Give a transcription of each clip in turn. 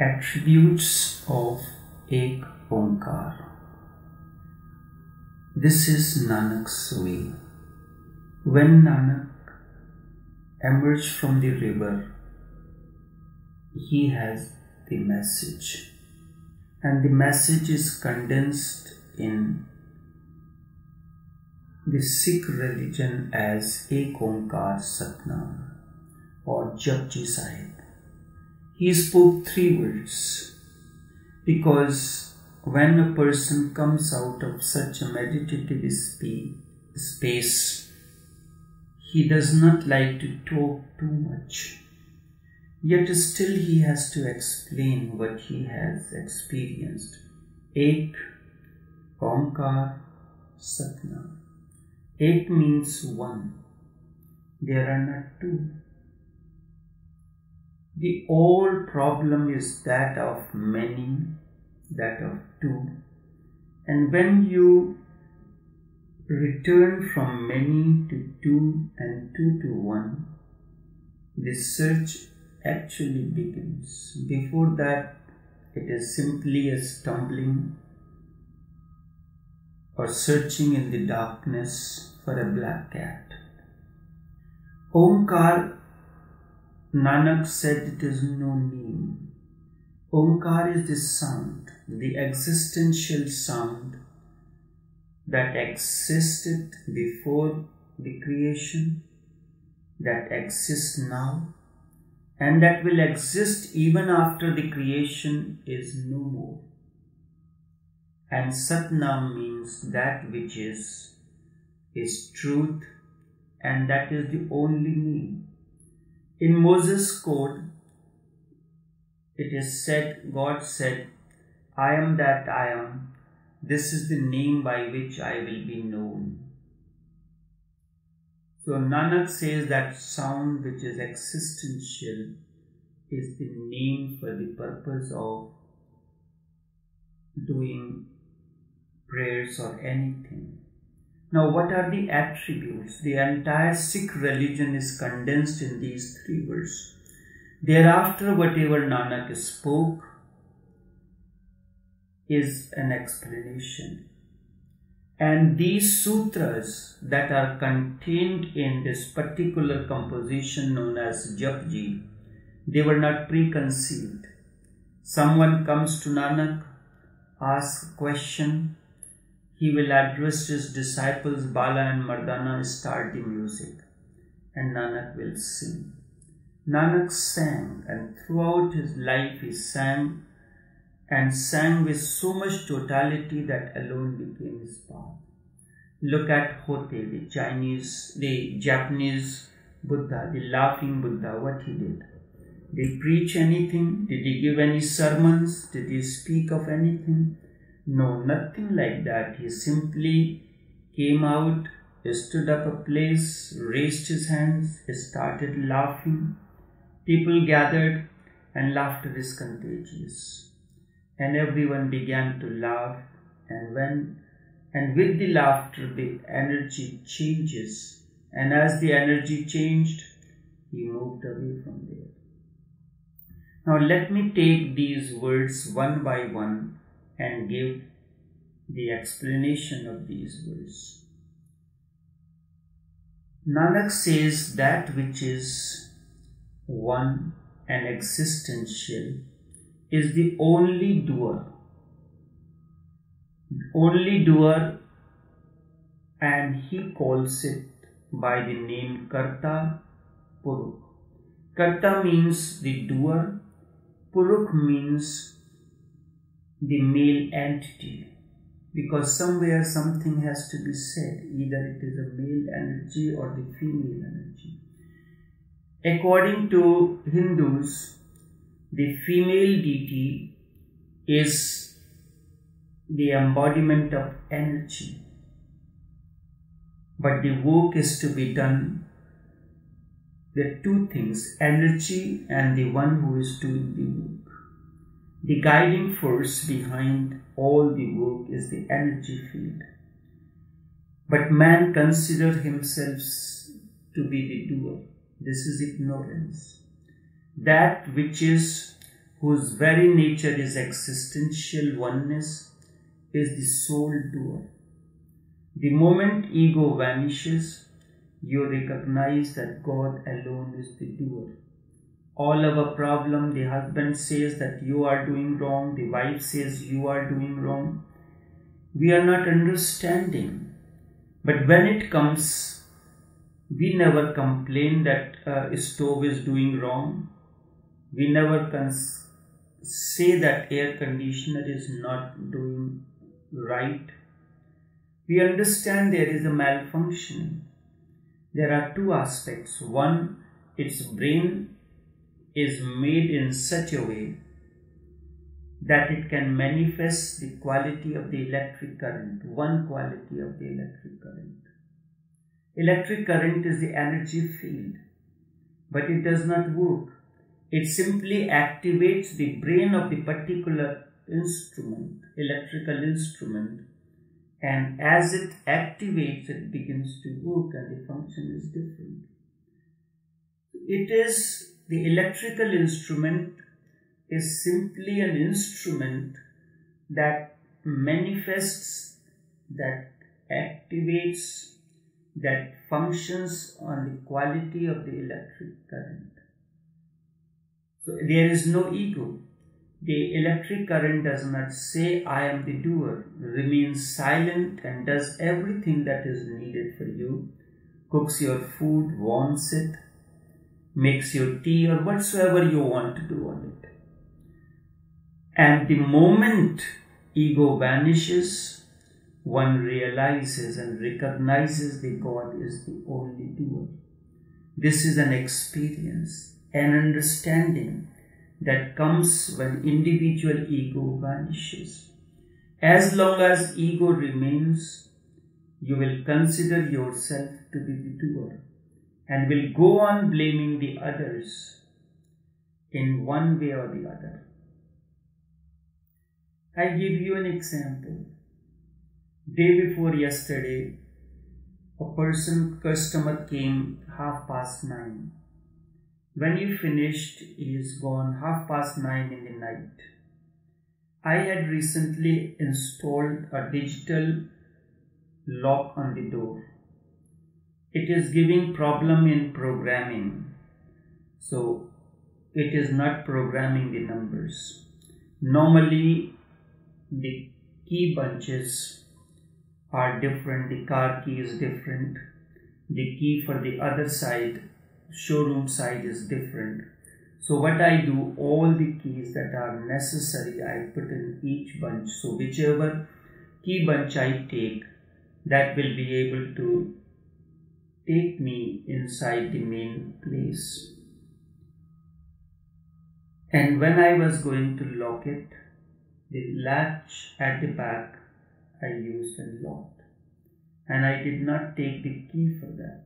Attributes of Ek Omkar. This is Nanak's way. When Nanak emerged from the river, he has the message, and the message is condensed in the Sikh religion as Ek Omkar Satnam or Japji Sahib he spoke three words because when a person comes out of such a meditative space, he does not like to talk too much. Yet still he has to explain what he has experienced. Ek, Omkar, Satnam. Ek means one. There are not two. The old problem is that of many, that of two. And when you return from many to two and two to one, the search actually begins. Before that, it is simply a stumbling or searching in the darkness for a black cat. Omkar Nanak said it is no name. Omkar is the sound, the existential sound that existed before the creation, that exists now, and that will exist even after the creation is no more. And Satnam means that which is, is truth, and that is the only name. In Moses' code, it is said, God said, I am that I am. This is the name by which I will be known. So Nanak says that sound which is existential is the name for the purpose of doing prayers or anything. Now, what are the attributes? The entire Sikh religion is condensed in these three words. Thereafter, whatever Nanak spoke is an explanation. And these sutras that are contained in this particular composition known as Japji, they were not preconceived. Someone comes to Nanak, asks a question, he will address his disciples Bala and Mardana, start the music, and Nanak will sing. Nanak sang, and throughout his life he sang and sang with so much totality that alone became his path. Look at Hotei, the Chinese, the Japanese Buddha, the laughing Buddha, what he did. Did he preach anything? Did he give any sermons? Did he speak of anything? No, nothing like that. He simply came out, stood up a place, raised his hands, started laughing. People gathered, and laughter is contagious. And everyone began to laugh, and when and with the laughter the energy changes, and as the energy changed, he moved away from there. Now let me take these words one by one and give the explanation of these words. Nanak says that which is one and existential is the only doer. Only doer, and he calls it by the name Karta Purukh. Karta means the doer, Purukh means the male entity. Because somewhere something has to be said either it is a male energy or the female energy. According to hindus the female deity is the embodiment of energy. But the work is to be done the two things energy and the one who is doing the work the guiding force behind all the work is the energy field. But man considers himself to be the doer. This is ignorance. That which is whose very nature is existential oneness, is the sole doer. The moment ego vanishes, you recognize that God alone is the doer. All our problem, the husband says that you are doing wrong, the wife says you are doing wrong. We are not understanding. But when it comes, we never complain that uh, stove is doing wrong. We never cons- say that air conditioner is not doing right. We understand there is a malfunction. There are two aspects. One, its brain is made in such a way that it can manifest the quality of the electric current, one quality of the electric current. Electric current is the energy field, but it does not work. It simply activates the brain of the particular instrument, electrical instrument, and as it activates, it begins to work and the function is different. It is the electrical instrument is simply an instrument that manifests, that activates, that functions on the quality of the electric current. So there is no ego. The electric current does not say, I am the doer, remains silent and does everything that is needed for you, cooks your food, warms it, makes your tea, or whatsoever you want to do on it. And the moment ego vanishes, one realizes and recognizes that God is the only doer. This is an experience, an understanding that comes when individual ego vanishes. As long as ego remains, you will consider yourself to be the doer and will go on blaming the others in one way or the other. I give you an example. Day before yesterday, a person, customer came half past nine. When he finished, he is gone half past nine in the night. I had recently installed a digital lock on the door. It is giving problem in programming. So it is not programming the numbers. Normally the key bunches are different, the car key is different, the key for the other side, showroom side is different. So what I do, all the keys that are necessary, I put in each bunch. So whichever key bunch I take, that will be able to take me inside the main place. And when I was going to lock it, the latch at the back I used and locked. And I did not take the key for that.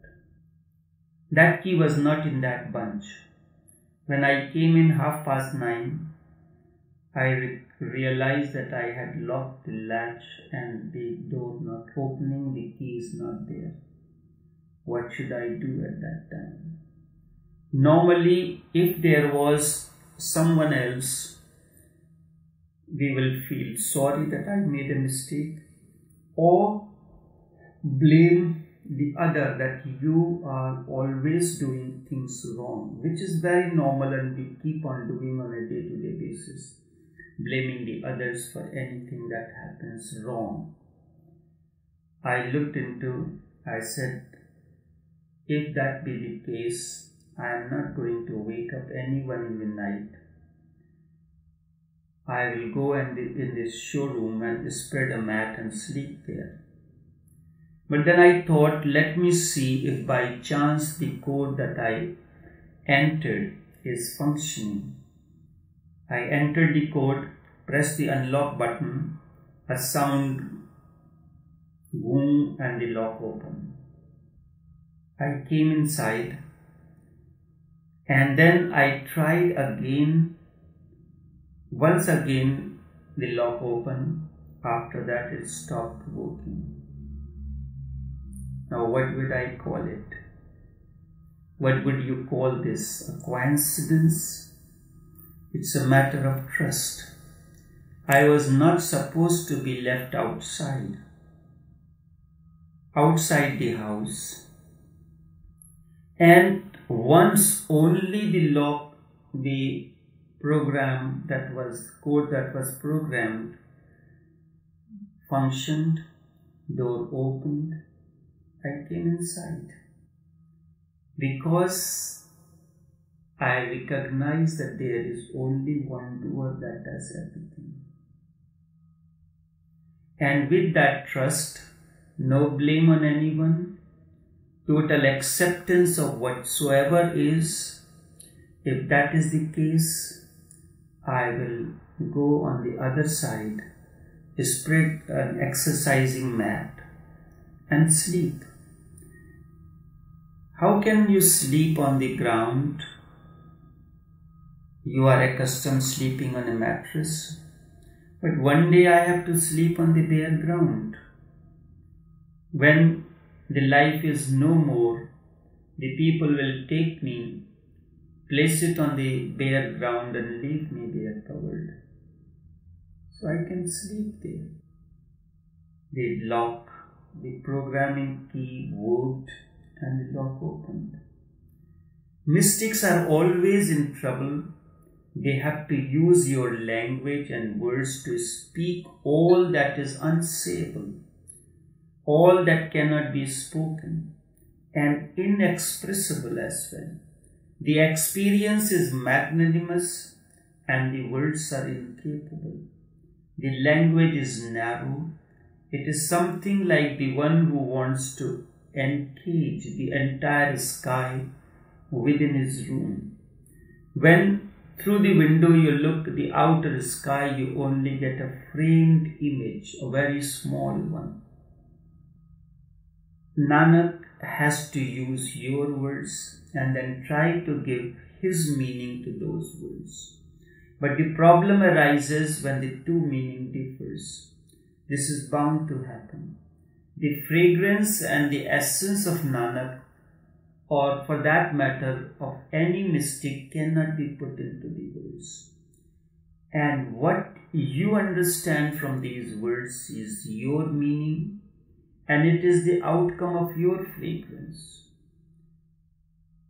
That key was not in that bunch. When I came in half past nine, I re- realized that I had locked the latch and the door not opening, the key is not there. What should I do at that time? Normally, if there was someone else we will feel sorry that I made a mistake or blame the other that you are always doing things wrong, which is very normal and we keep on doing on a day to day basis, blaming the others for anything that happens wrong. I looked into, I said, if that be the case, I am not going to wake up anyone in the night I will go and in this showroom and spread a mat and sleep there. But then I thought, let me see if by chance the code that I entered is functioning. I entered the code, pressed the unlock button, a sound boom and the lock opened. I came inside and then I tried again once again the lock opened, after that it stopped working. Now what would I call it? What would you call this? A coincidence? It's a matter of trust. I was not supposed to be left outside, outside the house. And once only the lock the program that was code that was programmed functioned, door opened, I came inside. Because I recognize that there is only one doer that does everything. And with that trust, no blame on anyone, total acceptance of whatsoever is, if that is the case, I will go on the other side, spread an exercising mat, and sleep. How can you sleep on the ground? You are accustomed sleeping on a mattress, but one day I have to sleep on the bare ground. When the life is no more, the people will take me place it on the bare ground and leave me there covered. So I can sleep there. The lock, the programming key worked and the lock opened. Mystics are always in trouble. They have to use your language and words to speak all that is unsayable, all that cannot be spoken, and inexpressible as well. The experience is magnanimous and the words are incapable. The language is narrow. It is something like the one who wants to encage the entire sky within his room. When through the window you look the outer sky, you only get a framed image, a very small one. Nanak has to use your words and then try to give his meaning to those words. But the problem arises when the two meaning differs. This is bound to happen. The fragrance and the essence of Nanak, or for that matter of any mystic, cannot be put into the words. And what you understand from these words is your meaning, and it is the outcome of your fragrance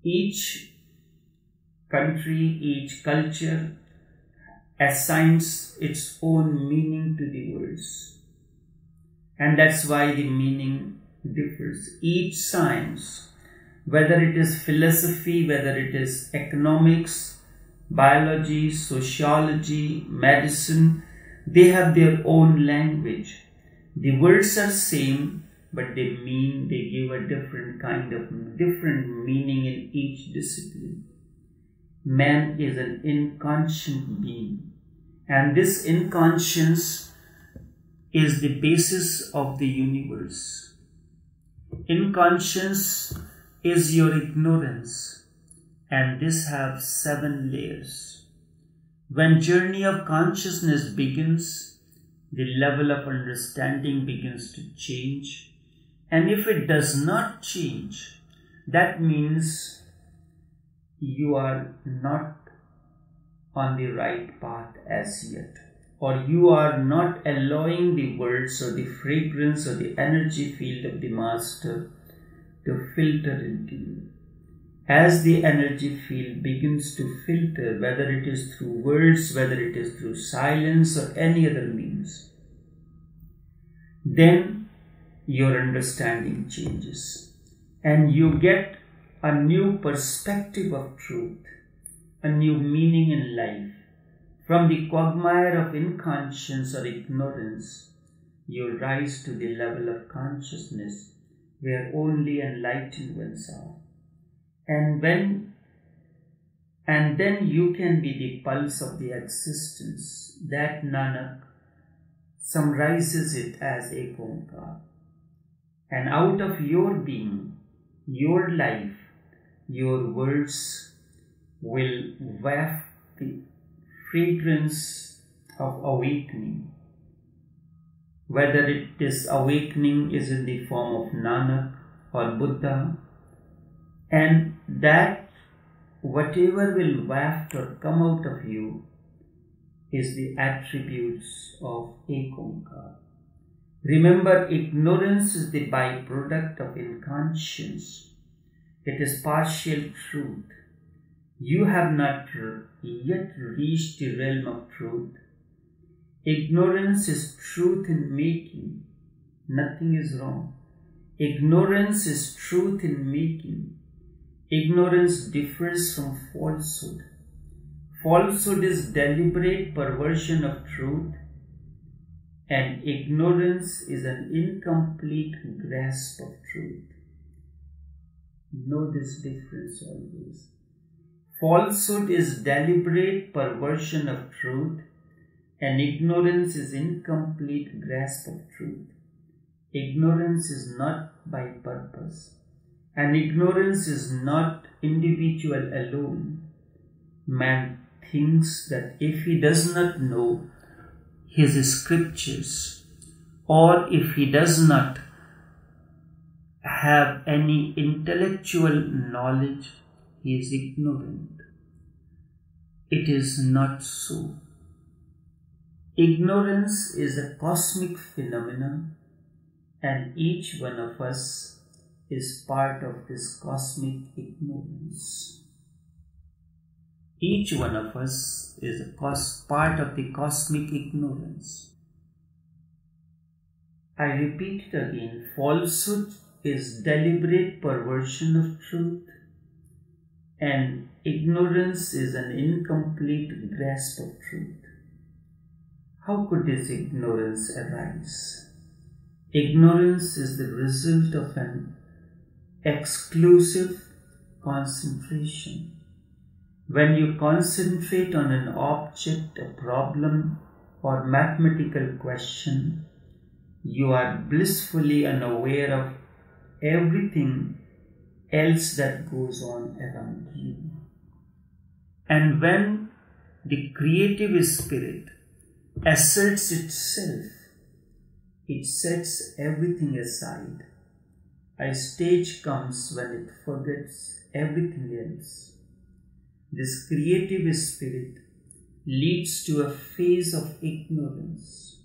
each country, each culture assigns its own meaning to the words. And that's why the meaning differs. Each science, whether it is philosophy, whether it is economics, biology, sociology, medicine, they have their own language. The words are same, but they mean they give a different kind of different meaning in each discipline. Man is an inconscient being, and this inconscience is the basis of the universe. Inconscience is your ignorance, and this have seven layers. When journey of consciousness begins, the level of understanding begins to change and if it does not change, that means you are not on the right path as yet. Or you are not allowing the words or the fragrance or the energy field of the Master to filter into you. As the energy field begins to filter, whether it is through words, whether it is through silence or any other means, then your understanding changes and you get a new perspective of truth, a new meaning in life. From the quagmire of inconscience or ignorance, you rise to the level of consciousness where only enlightened ones are. And when and then you can be the pulse of the existence. That Nanak summarizes it as a Ekonkar and out of your being, your life, your words will waft the fragrance of awakening. Whether it is awakening is in the form of Nanak or Buddha, and that whatever will waft or come out of you is the attributes of Ekonkar. Remember, ignorance is the byproduct of inconscience. It is partial truth. You have not yet reached the realm of truth. Ignorance is truth in making. Nothing is wrong. Ignorance is truth in making. Ignorance differs from falsehood. Falsehood is deliberate perversion of truth, and ignorance is an incomplete grasp of truth. Know this difference always. Falsehood is deliberate perversion of truth, and ignorance is incomplete grasp of truth. Ignorance is not by purpose, and ignorance is not individual alone. Man thinks that if he does not know his scriptures, or if he does not have any intellectual knowledge, he is ignorant. It is not so. Ignorance is a cosmic phenomenon, and each one of us is part of this cosmic ignorance. Each one of us is a cos- part of the cosmic ignorance. I repeat it again falsehood is deliberate perversion of truth, and ignorance is an incomplete grasp of truth. How could this ignorance arise? Ignorance is the result of an exclusive concentration. When you concentrate on an object, a problem, or mathematical question, you are blissfully unaware of everything else that goes on around you. And when the creative spirit asserts itself, it sets everything aside. A stage comes when it forgets everything else. This creative spirit leads to a phase of ignorance.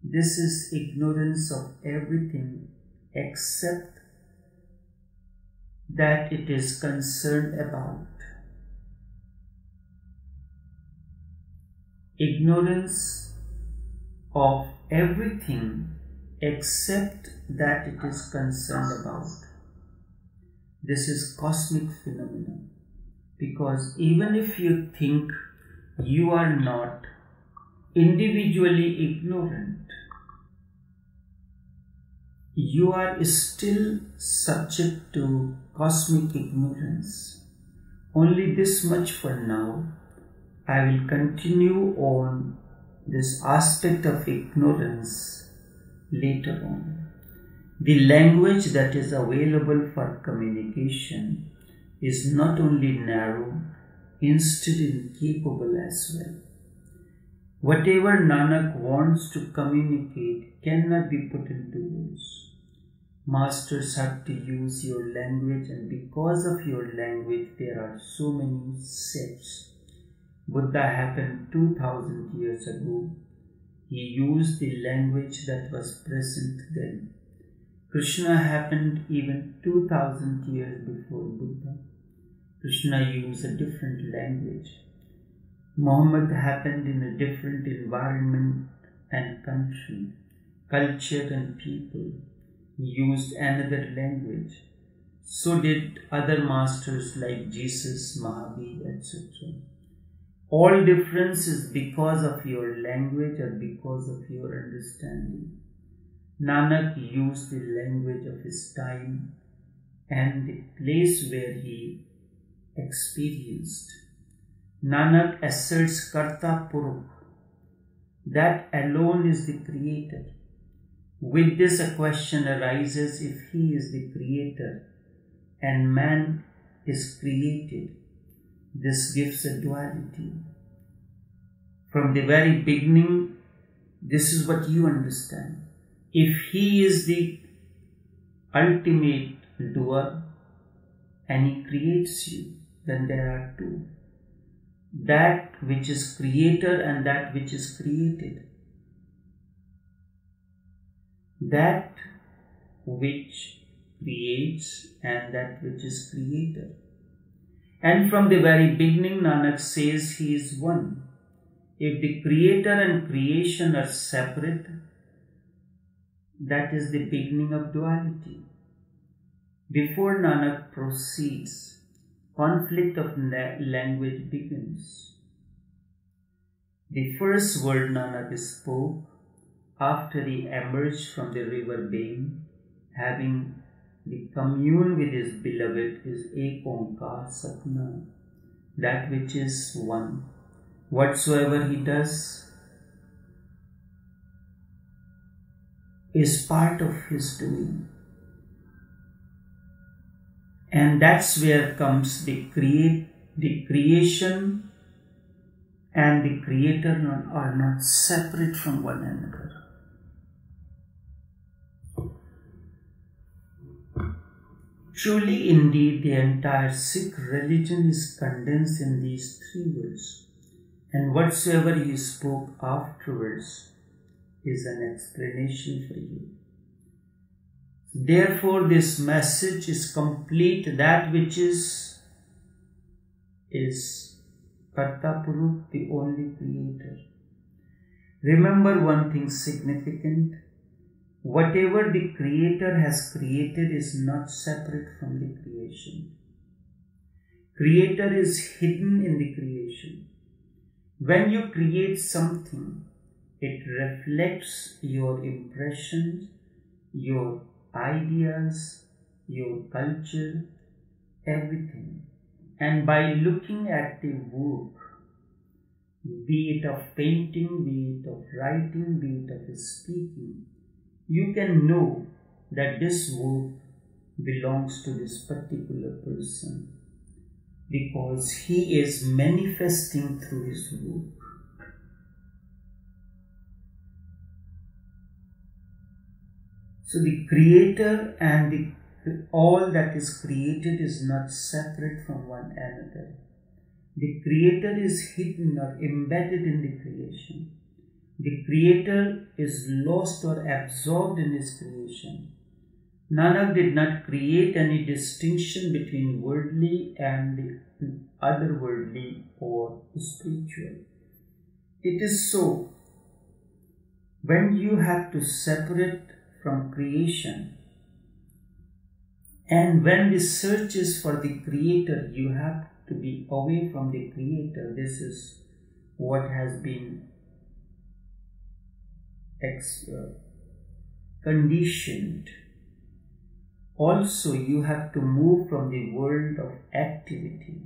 This is ignorance of everything except that it is concerned about. Ignorance of everything except that it is concerned about. This is cosmic phenomenon because even if you think you are not individually ignorant, you are still subject to cosmic ignorance. Only this much for now. I will continue on this aspect of ignorance later on. The language that is available for communication is not only narrow, instead incapable as well. Whatever Nanak wants to communicate cannot be put into words. Masters have to use your language, and because of your language, there are so many sects. Buddha happened 2000 years ago. He used the language that was present then. Krishna happened even 2000 years before Buddha. Krishna used a different language. Muhammad happened in a different environment and country, culture and people. He used another language. So did other masters like Jesus, Mahavir, etc. All difference is because of your language or because of your understanding. Nanak used the language of his time and the place where he experienced. Nanak asserts Karta Purukh. That alone is the creator. With this, a question arises if he is the creator and man is created. This gives a duality. From the very beginning, this is what you understand. If he is the ultimate doer and he creates you, then there are two. that which is creator and that which is created. That which creates and that which is creator. And from the very beginning, Nanak says he is one. If the creator and creation are separate, that is the beginning of duality. Before Nanak proceeds, conflict of language begins. The first word Nanak spoke after he emerged from the river Bain, having the commune with his beloved is Ek Satnam, that which is one. Whatsoever he does is part of his doing. And that's where comes the create the creation and the creator are not separate from one another. Truly, indeed, the entire Sikh religion is condensed in these three words, and whatsoever he spoke afterwards is an explanation for you. Therefore, this message is complete. That which is is Kartapuruk, the only creator. Remember one thing significant Whatever the Creator has created is not separate from the creation. Creator is hidden in the creation. When you create something, it reflects your impressions, your ideas, your culture, everything. And by looking at the work, be it of painting, be it of writing, be it of speaking, you can know that this work belongs to this particular person because he is manifesting through his work. So the creator and the all that is created is not separate from one another. The creator is hidden or embedded in the creation. The Creator is lost or absorbed in His creation. Nanak did not create any distinction between worldly and otherworldly or spiritual. It is so. When you have to separate from creation, and when the search is for the Creator, you have to be away from the Creator. This is what has been ex- uh, conditioned. Also, you have to move from the world of activity.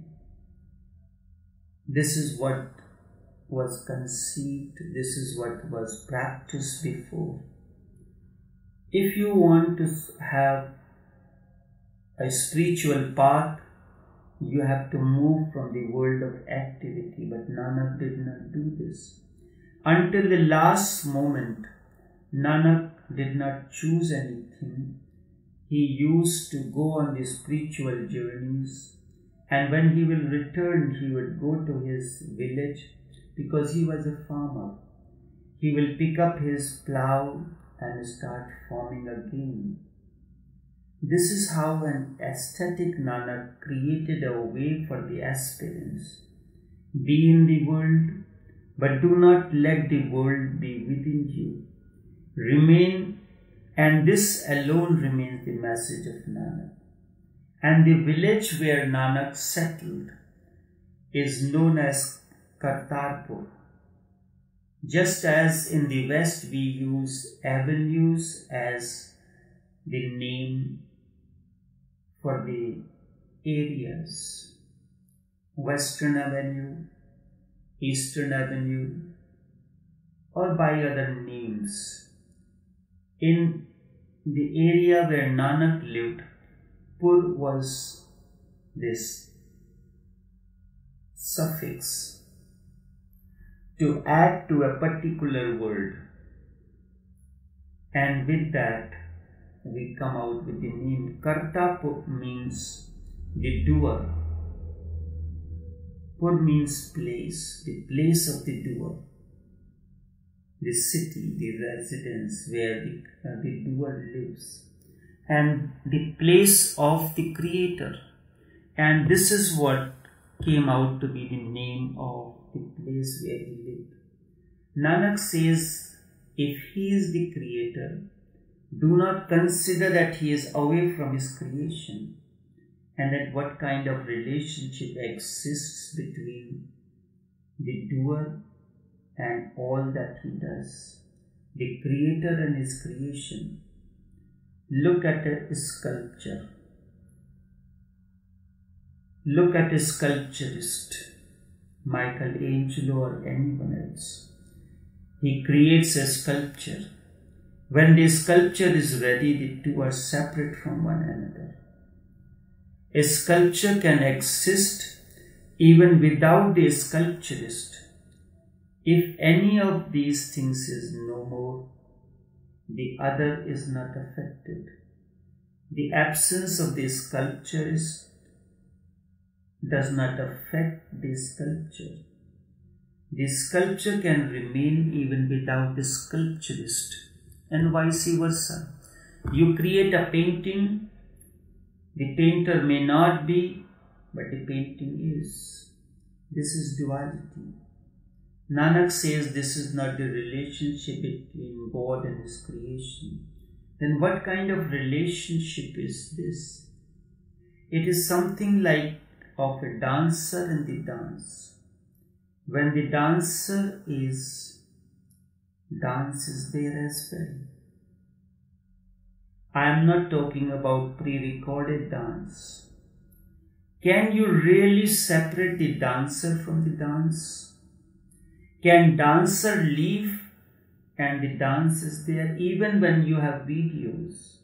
This is what was conceived, this is what was practiced before. If you want to have a spiritual path, you have to move from the world of activity, but Nanak did not do this. Until the last moment, Nanak did not choose anything. He used to go on the spiritual journeys, and when he will return, he would go to his village because he was a farmer. He will pick up his plough and start farming again. This is how an aesthetic Nanak created a way for the aspirants. Be in the world, but do not let the world be within you. Remain, and this alone remains the message of Nanak. And the village where Nanak settled is known as Kartarpur. Just as in the West we use avenues as the name for the areas. Western Avenue, Eastern Avenue, or by other names. In the area where Nanak lived, Pur was this suffix. To add to a particular word, and with that we come out with the name Karta means the doer Pur means place, the place of the doer, the city, the residence where the, uh, the doer lives, and the place of the creator. And this is what came out to be the name of the place where he lived. Nanak says, if he is the creator, do not consider that he is away from his creation and that what kind of relationship exists between the doer and all that he does, the creator and his creation. Look at a sculpture. Look at a sculpturist, Michelangelo or anyone else. He creates a sculpture. When the sculpture is ready, the two are separate from one another. A sculpture can exist even without the sculpturist. If any of these things is no more, the other is not affected. The absence of the sculpturist does not affect the sculpture. The sculpture can remain even without the sculpturist, and vice versa. You create a painting, the painter may not be, but the painting is. This is duality. Nanak says this is not the relationship between God and His creation. Then what kind of relationship is this? It is something like of a dancer and the dance. When the dancer is, dance is there as well. I am not talking about pre recorded dance. Can you really separate the dancer from the dance? Can dancer leave and the dance is there even when you have videos?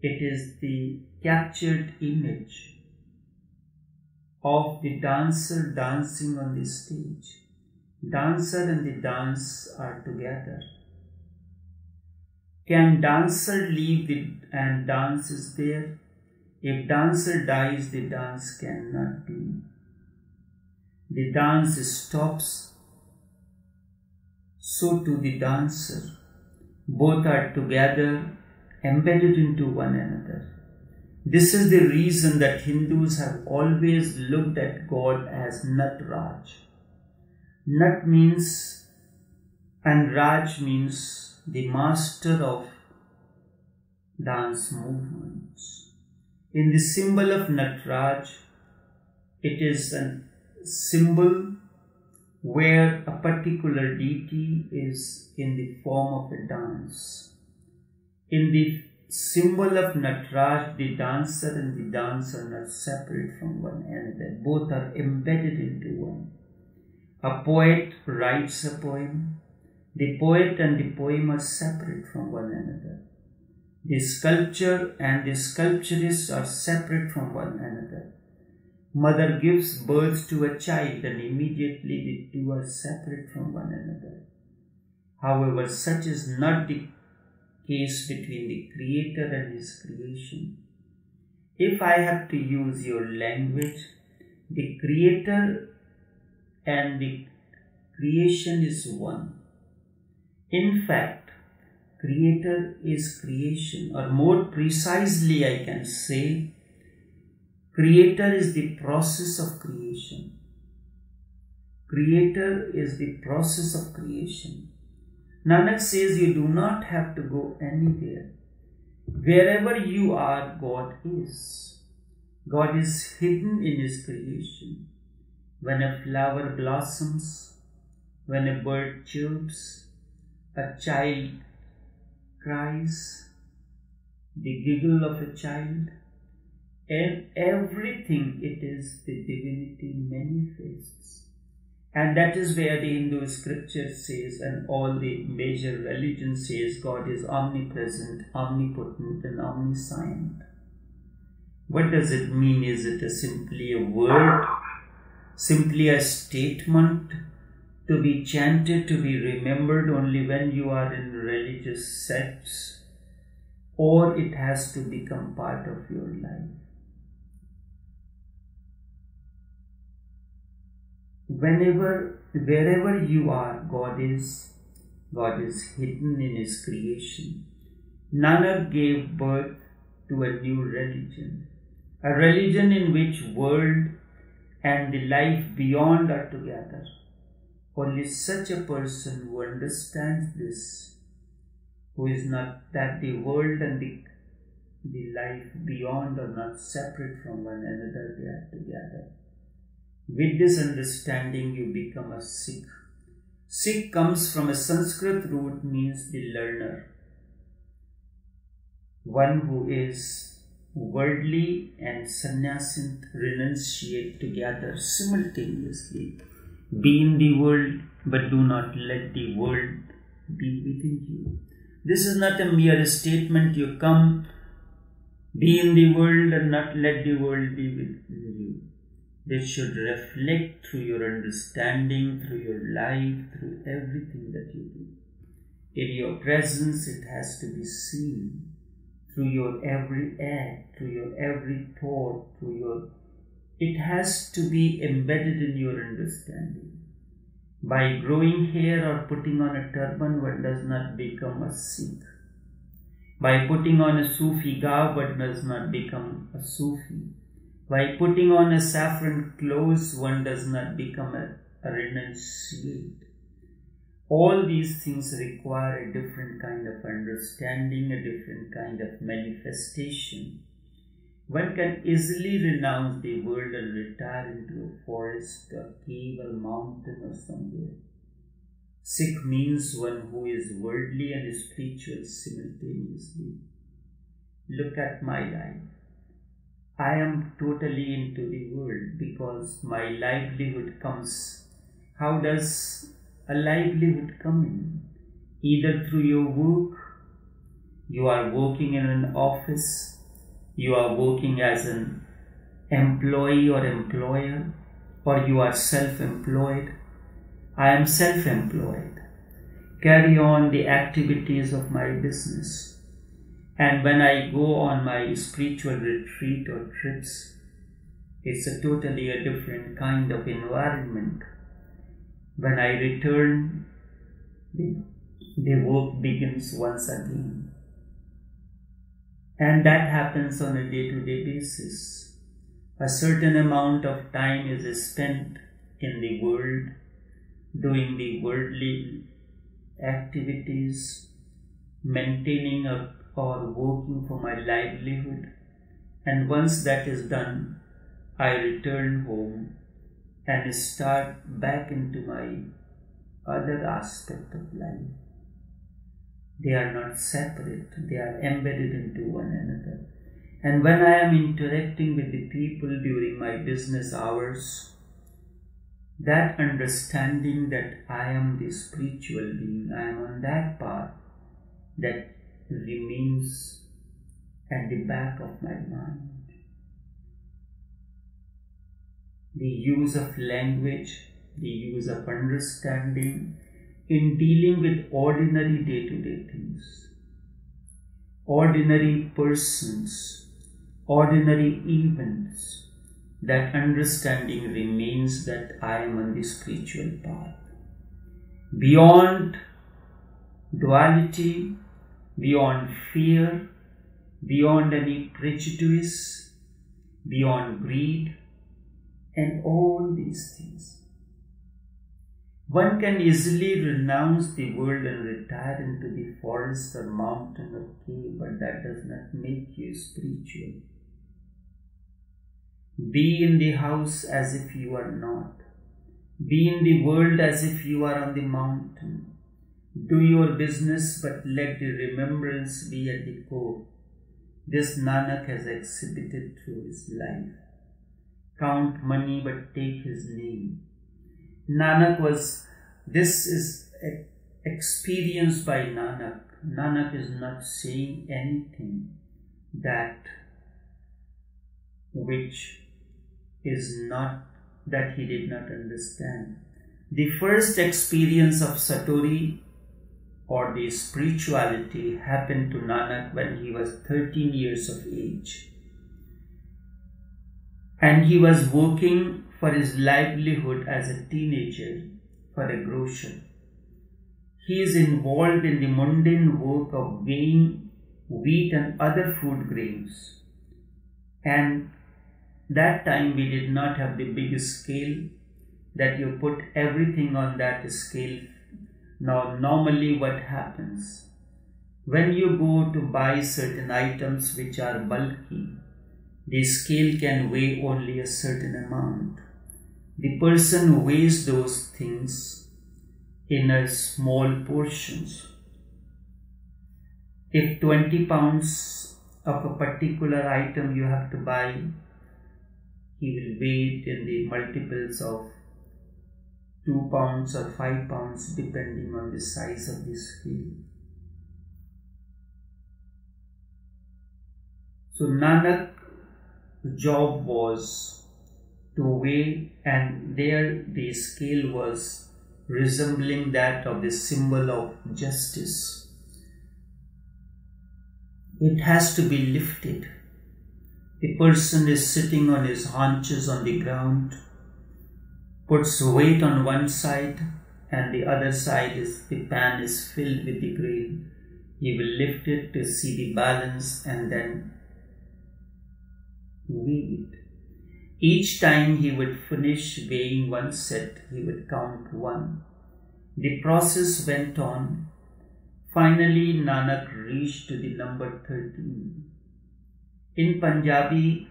It is the captured image of the dancer dancing on the stage. Dancer and the dance are together. Can dancer leave the, and dance is there? If dancer dies, the dance cannot be. The dance stops. So to the dancer. Both are together, embedded into one another. This is the reason that Hindus have always looked at God as Natraj. Nat means and Raj means the master of dance movements. In the symbol of Natraj, it is a symbol where a particular deity is in the form of a dance. In the symbol of Natraj, the dancer and the dancer are separate from one another. Both are embedded into one. A poet writes a poem. The poet and the poem are separate from one another. The sculpture and the sculpturist are separate from one another. Mother gives birth to a child and immediately the two are separate from one another. However, such is not the case between the Creator and His creation. If I have to use your language, the Creator and the creation is one. In fact, Creator is creation, or more precisely, I can say, Creator is the process of creation. Creator is the process of creation. Nanak says you do not have to go anywhere. Wherever you are, God is. God is hidden in His creation. When a flower blossoms, when a bird chirps, a child cries, the giggle of a child, and everything it is the divinity manifests. And that is where the Hindu scripture says, and all the major religions says, God is omnipresent, omnipotent, and omniscient. What does it mean? Is it a simply a word, simply a statement to be chanted, to be remembered only when you are in religious sects, or it has to become part of your life? whenever, wherever you are, God is, God is hidden in His creation. Nanak gave birth to a new religion, a religion in which world and the life beyond are together. Only such a person who understands this, who is not that the world and the, the life beyond are not separate from one another, they are together. With this understanding, you become a Sikh. Sikh comes from a Sanskrit root, means the learner, one who is worldly and sannyasin renunciate together simultaneously. Be in the world, but do not let the world be within you. This is not a mere statement. You come, be in the world, and not let the world be within you. This should reflect through your understanding, through your life, through everything that you do. In your presence, it has to be seen through your every act, through your every thought, through your it has to be embedded in your understanding. By growing hair or putting on a turban, one does not become a Sikh. By putting on a Sufi garb, one does not become a Sufi. By putting on a saffron clothes, one does not become a, a renunciate. All these things require a different kind of understanding, a different kind of manifestation. One can easily renounce the world and retire into a forest, a cave, a mountain, or somewhere. Sikh means one who is worldly and spiritual simultaneously. Look at my life. I am totally into the world because my livelihood comes. How does a livelihood come in? Either through your work, you are working in an office, you are working as an employee or employer, or you are self employed. I am self employed. Carry on the activities of my business and when I go on my spiritual retreat or trips, it's a totally a different kind of environment. When I return, the, the work begins once again. And that happens on a day to day basis. A certain amount of time is spent in the world, doing the worldly activities, maintaining a or working for my livelihood. And once that is done, I return home and start back into my other aspect of life. They are not separate, they are embedded into one another. And when I am interacting with the people during my business hours, that understanding that I am the spiritual being, I am on that path, that remains at the back of my mind. The use of language, the use of understanding in dealing with ordinary day to day things, ordinary persons, ordinary events. That understanding remains that I am on the spiritual path. Beyond duality, beyond fear, beyond any prejudice, beyond greed, and all these things. One can easily renounce the world and retire into the forest or mountain or cave, but that does not make you spiritual. Be in the house as if you are not. Be in the world as if you are on the mountain. Do your business, but let the remembrance be at the core. This Nanak has exhibited through his life. Count money, but take his name. Nanak was, this is experienced by Nanak. Nanak is not saying anything that which is not that he did not understand. The first experience of Satori or the spirituality happened to Nanak when he was 13 years of age. And he was working for his livelihood as a teenager for a grocer. He is involved in the mundane work of weighing wheat and other food grains. And that time we did not have the big scale that you put everything on that scale. Now, normally, what happens when you go to buy certain items which are bulky, the scale can weigh only a certain amount. The person weighs those things in a small portions. If 20 pounds of a particular item you have to buy, he will weigh it in the multiples of 2 pounds or 5 pounds depending on the size of the scale. So Nanak job was to weigh and there the scale was resembling that of the symbol of justice. It has to be lifted. The person is sitting on his haunches on the ground, puts weight on one side, and the other side is the pan is filled with the grain. He will lift it to see the balance and then weigh it. Each time he would finish weighing one set, he would count one. The process went on. Finally, Nanak reached to the number 13. In Punjabi,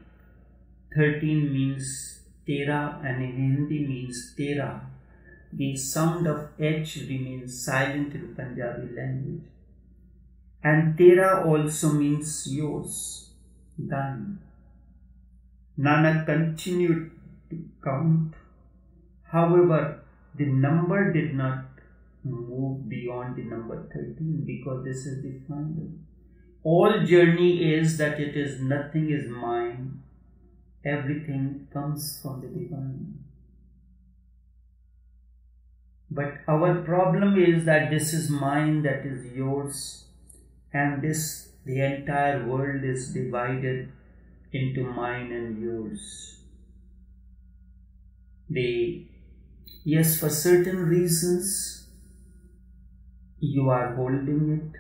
13 means Tera and in Hindi means Tera. The sound of H remains silent in Punjabi language. And Tera also means yours, thine. Nanak continued to count. However, the number did not move beyond the number 13 because this is the final. All journey is that it is nothing is mine, everything comes from the divine. But our problem is that this is mine, that is yours, and this the entire world is divided into mine and yours. They, yes, for certain reasons, you are holding it,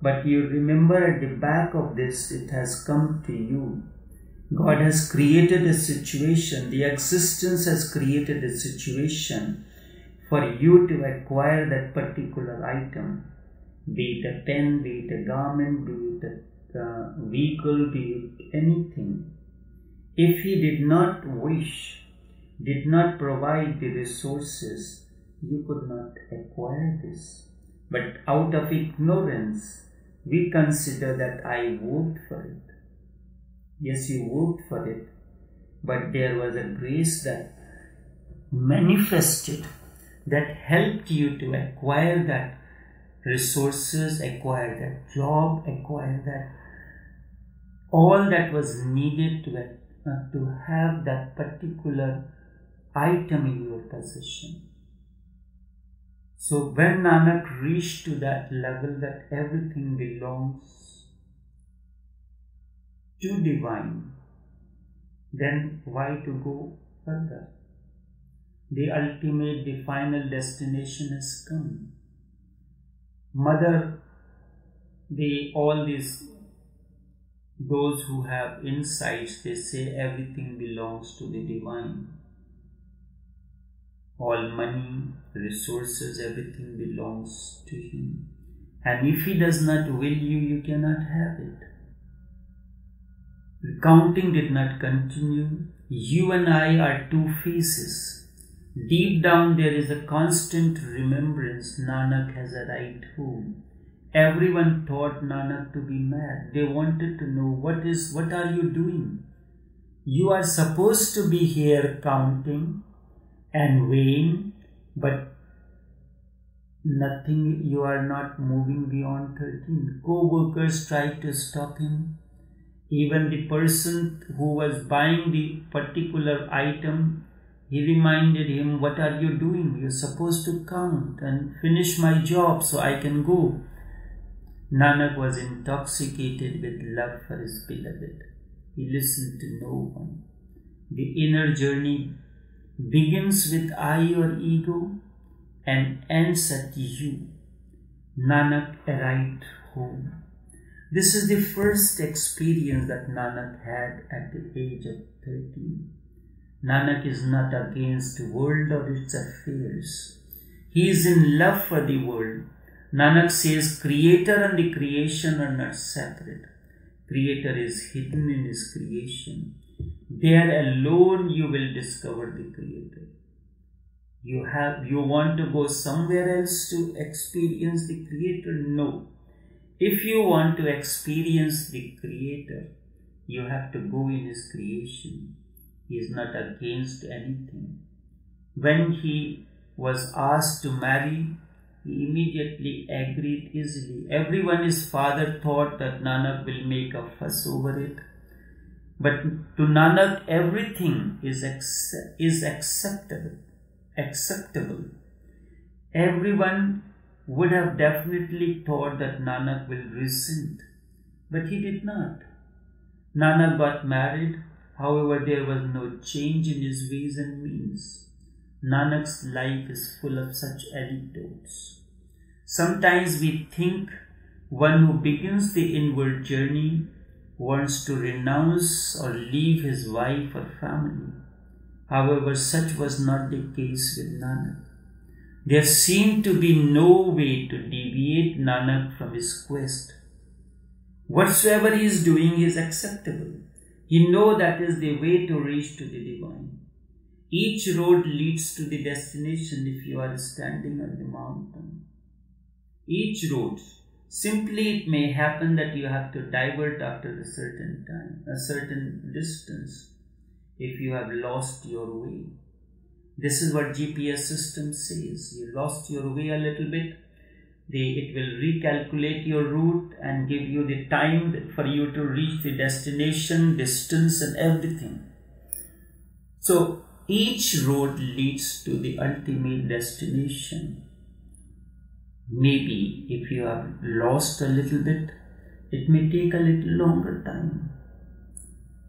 but you remember at the back of this, it has come to you. God has created a situation, the existence has created a situation for you to acquire that particular item, be it a pen, be it a garment, be it a uh, vehicle, be anything, if he did not wish, did not provide the resources, you could not acquire this. But out of ignorance, we consider that I worked for it. Yes, you worked for it, but there was a grace that manifested that helped you to acquire that resources, acquire that job, acquire that all that was needed to, uh, to have that particular item in your possession. So when Nanak reached to that level that everything belongs to divine, then why to go further? The ultimate, the final destination has come. Mother, the all these those who have insights, they say everything belongs to the divine. All money, resources, everything belongs to Him. And if He does not will you, you cannot have it. The counting did not continue. You and I are two faces. Deep down, there is a constant remembrance Nanak has arrived home Everyone thought Nanak to be mad. They wanted to know what is what are you doing? You are supposed to be here counting and weighing, but nothing you are not moving beyond 13. Co-workers tried to stop him. Even the person who was buying the particular item, he reminded him, What are you doing? You're supposed to count and finish my job so I can go. Nanak was intoxicated with love for his beloved. He listened to no one. The inner journey begins with I or ego and ends at you. Nanak arrived home. This is the first experience that Nanak had at the age of 13. Nanak is not against the world or its affairs. He is in love for the world. Nanak says creator and the creation are not separate. Creator is hidden in his creation. There alone you will discover the creator. You have you want to go somewhere else to experience the creator? No. If you want to experience the creator, you have to go in his creation. He is not against anything. When he was asked to marry, he immediately agreed easily. Everyone, his father thought that Nanak will make a fuss over it. But to Nanak, everything is, accept, is acceptable. Acceptable. Everyone would have definitely thought that Nanak will resent, but he did not. Nanak got married, however, there was no change in his ways and means. Nanak's life is full of such anecdotes. Sometimes we think one who begins the inward journey wants to renounce or leave his wife or family. However, such was not the case with Nanak. There seemed to be no way to deviate Nanak from his quest. Whatsoever he is doing is acceptable. He know that is the way to reach to the divine. Each road leads to the destination if you are standing on the mountain. Each road Simply it may happen that you have to divert after a certain time, a certain distance, if you have lost your way. This is what GPS system says. You lost your way a little bit, it will recalculate your route and give you the time for you to reach the destination, distance and everything. So each road leads to the ultimate destination. Maybe if you have lost a little bit, it may take a little longer time.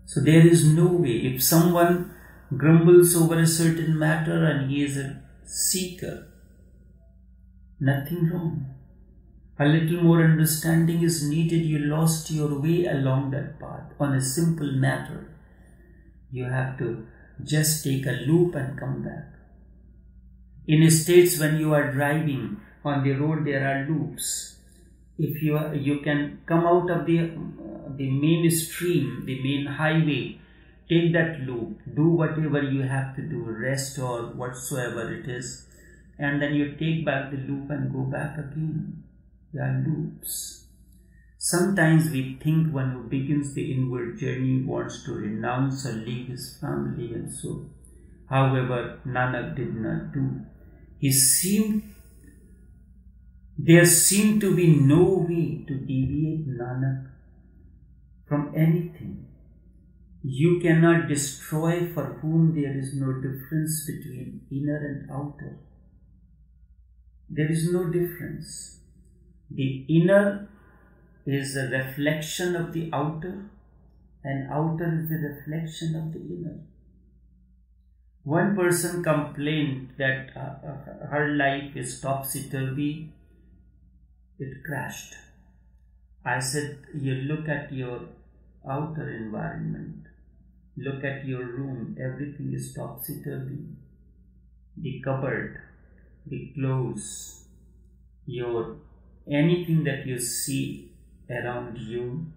So there is no way. If someone grumbles over a certain matter and he is a seeker, nothing wrong. A little more understanding is needed. You lost your way along that path on a simple matter. You have to just take a loop and come back. In a states when you are driving, on the road there are loops. If you you can come out of the the main stream the main highway take that loop do whatever you have to do rest or whatsoever it is and then you take back the loop and go back again. There are loops. Sometimes we think one who begins the inward journey wants to renounce or leave his family and so. However nanak did not do. He seemed there seemed to be no way to deviate Nanak from anything. You cannot destroy for whom there is no difference between inner and outer. There is no difference. The inner is a reflection of the outer, and outer is the reflection of the inner. One person complained that uh, uh her life is topsy turvy it crashed. I said, You look at your outer environment, look at your room, everything is topsy turvy. The cupboard, the clothes, your anything that you see around you,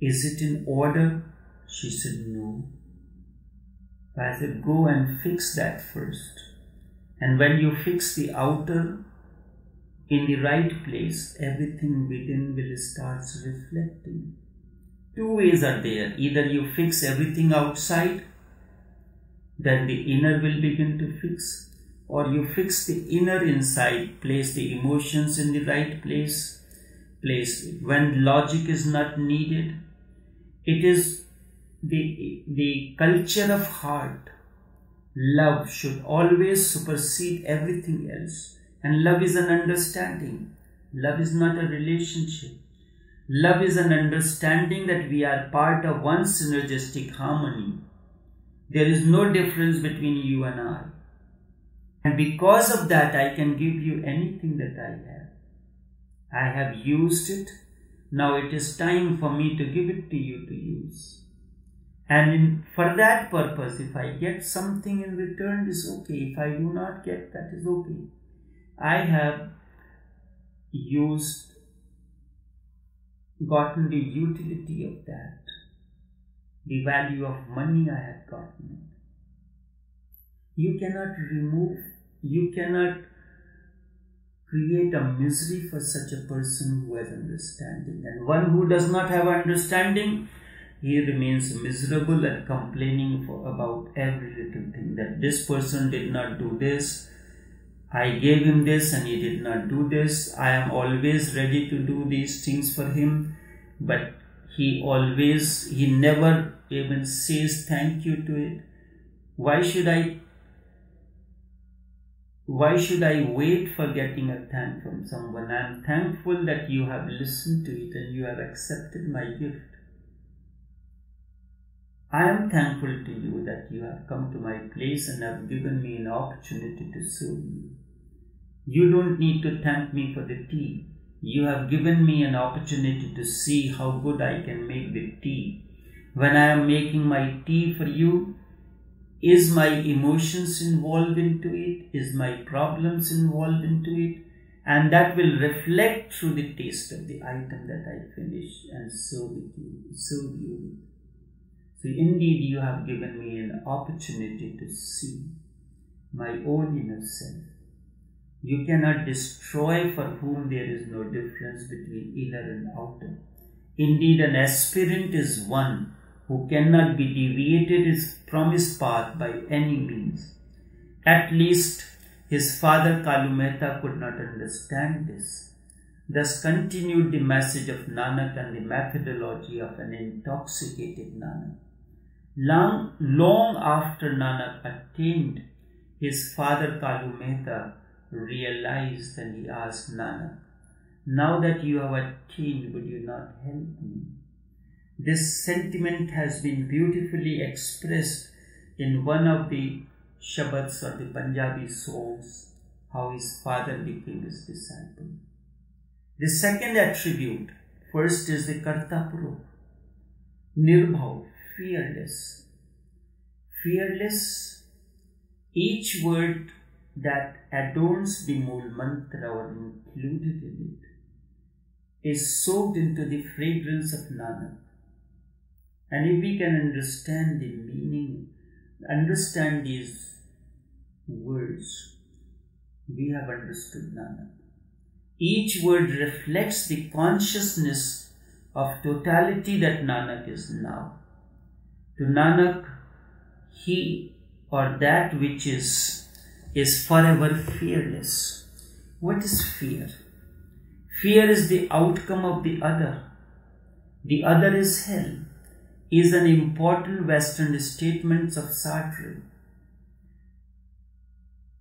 is it in order? She said, No. I said, Go and fix that first. And when you fix the outer, in the right place, everything within will start reflecting. Two ways are there. Either you fix everything outside, then the inner will begin to fix, or you fix the inner inside, place the emotions in the right place, place when logic is not needed. It is the, the culture of heart. Love should always supersede everything else and love is an understanding. Love is not a relationship. Love is an understanding that we are part of one synergistic harmony. There is no difference between you and I. And because of that, I can give you anything that I have. I have used it. Now it is time for me to give it to you to use. And in, for that purpose, if I get something in return, is okay. If I do not get, that is okay. I have used, gotten the utility of that, the value of money I have gotten. You cannot remove, you cannot create a misery for such a person who has understanding. And one who does not have understanding, he remains miserable and complaining for, about every little thing that this person did not do this I gave him this and he did not do this. I am always ready to do these things for him, but he always, he never even says thank you to it. Why should I? Why should I wait for getting a thank from someone? I am thankful that you have listened to it and you have accepted my gift. I am thankful to you that you have come to my place and have given me an opportunity to serve you. You don't need to thank me for the tea. You have given me an opportunity to see how good I can make the tea. When I am making my tea for you, is my emotions involved into it? Is my problems involved into it? And that will reflect through the taste of the item that I finish and serve with you, serve you. So indeed you have given me an opportunity to see my own inner self. You cannot destroy for whom there is no difference between inner and outer. Indeed, an aspirant is one who cannot be deviated from his path by any means. At least his father Kalu Mehta could not understand this. Thus continued the message of Nanak and the methodology of an intoxicated Nanak. Long, long after Nanak attained, his father Kalu Mehta realized and he asked Nanak, Now that you have attained, would you not help me? This sentiment has been beautifully expressed in one of the Shabads or the Punjabi songs, how his father became his disciple. The second attribute, first is the Kartapuro, Nirbhav, fearless. Fearless, each word that adorns the Mool Mantra or included in it is soaked into the fragrance of Nanak. And if we can understand the meaning, understand these words, we have understood Nanak. Each word reflects the consciousness of totality that Nanak is now. To Nanak, he or that which is is forever fearless. What is fear? Fear is the outcome of the other. The other is hell, is an important Western statement of Sartre.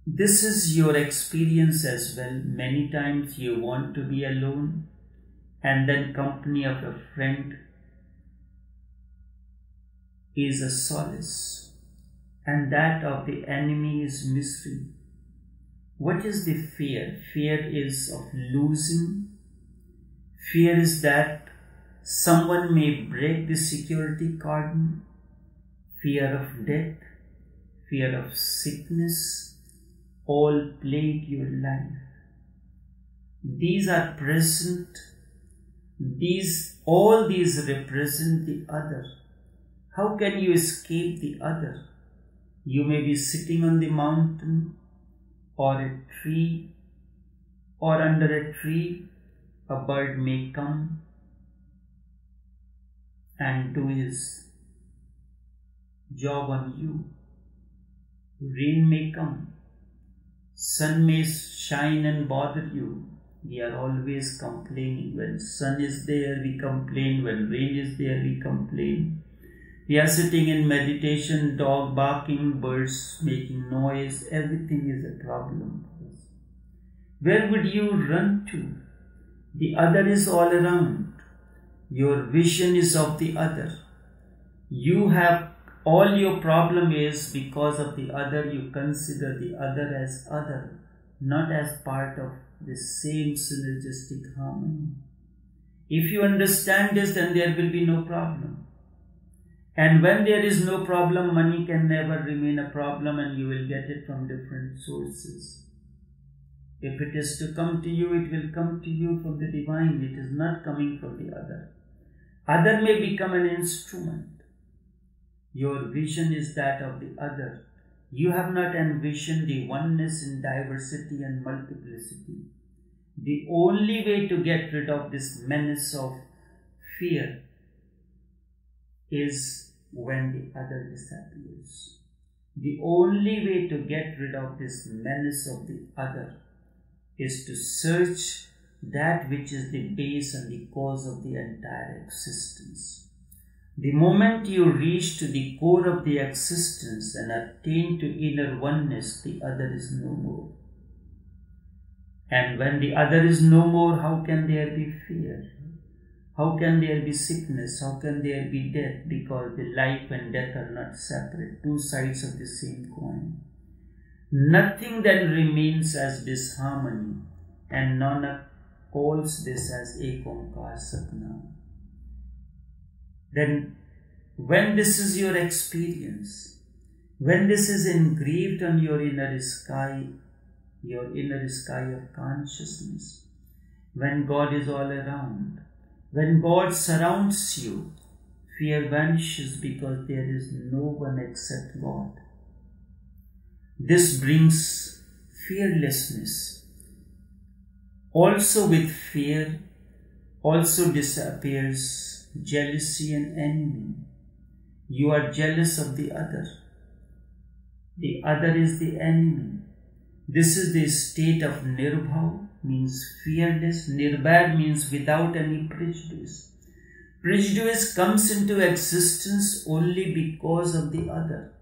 This is your experience as well. Many times you want to be alone and then company of a friend is a solace and that of the enemy is misery. What is the fear? Fear is of losing. Fear is that someone may break the security cordon. Fear of death, fear of sickness, all plague your life. These are present. These, all these represent the other. How can you escape the other? You may be sitting on the mountain or a tree or under a tree. A bird may come and do his job on you. Rain may come. Sun may shine and bother you. We are always complaining. When sun is there, we complain. When rain is there, we complain. We are sitting in meditation, dog barking, birds making noise, everything is a problem. Where would you run to? The other is all around. Your vision is of the other. You have all your problem is because of the other, you consider the other as other, not as part of the same synergistic harmony. If you understand this, then there will be no problem. And when there is no problem, money can never remain a problem and you will get it from different sources. If it is to come to you, it will come to you from the divine. It is not coming from the other. Other may become an instrument. Your vision is that of the other. You have not envisioned the oneness in diversity and multiplicity. The only way to get rid of this menace of fear is when the other disappears. The only way to get rid of this menace of the other is to search that which is the base and the cause of the entire existence. The moment you reach to the core of the existence and attain to inner oneness, the other is no more. And when the other is no more, how can there be fear? How can there be sickness? How can there be death? Because the life and death are not separate, two sides of the same coin. Nothing then remains as disharmony, and Nanak calls this as Ekonkar Satnam. Then, when this is your experience, when this is engraved on your inner sky, your inner sky of consciousness, when God is all around, when God surrounds you, fear vanishes because there is no one except God. This brings fearlessness. Also, with fear, also disappears jealousy and envy. You are jealous of the other. The other is the enemy. This is the state of nirbhav, means fearless. Nirvair means without any prejudice. Prejudice comes into existence only because of the other.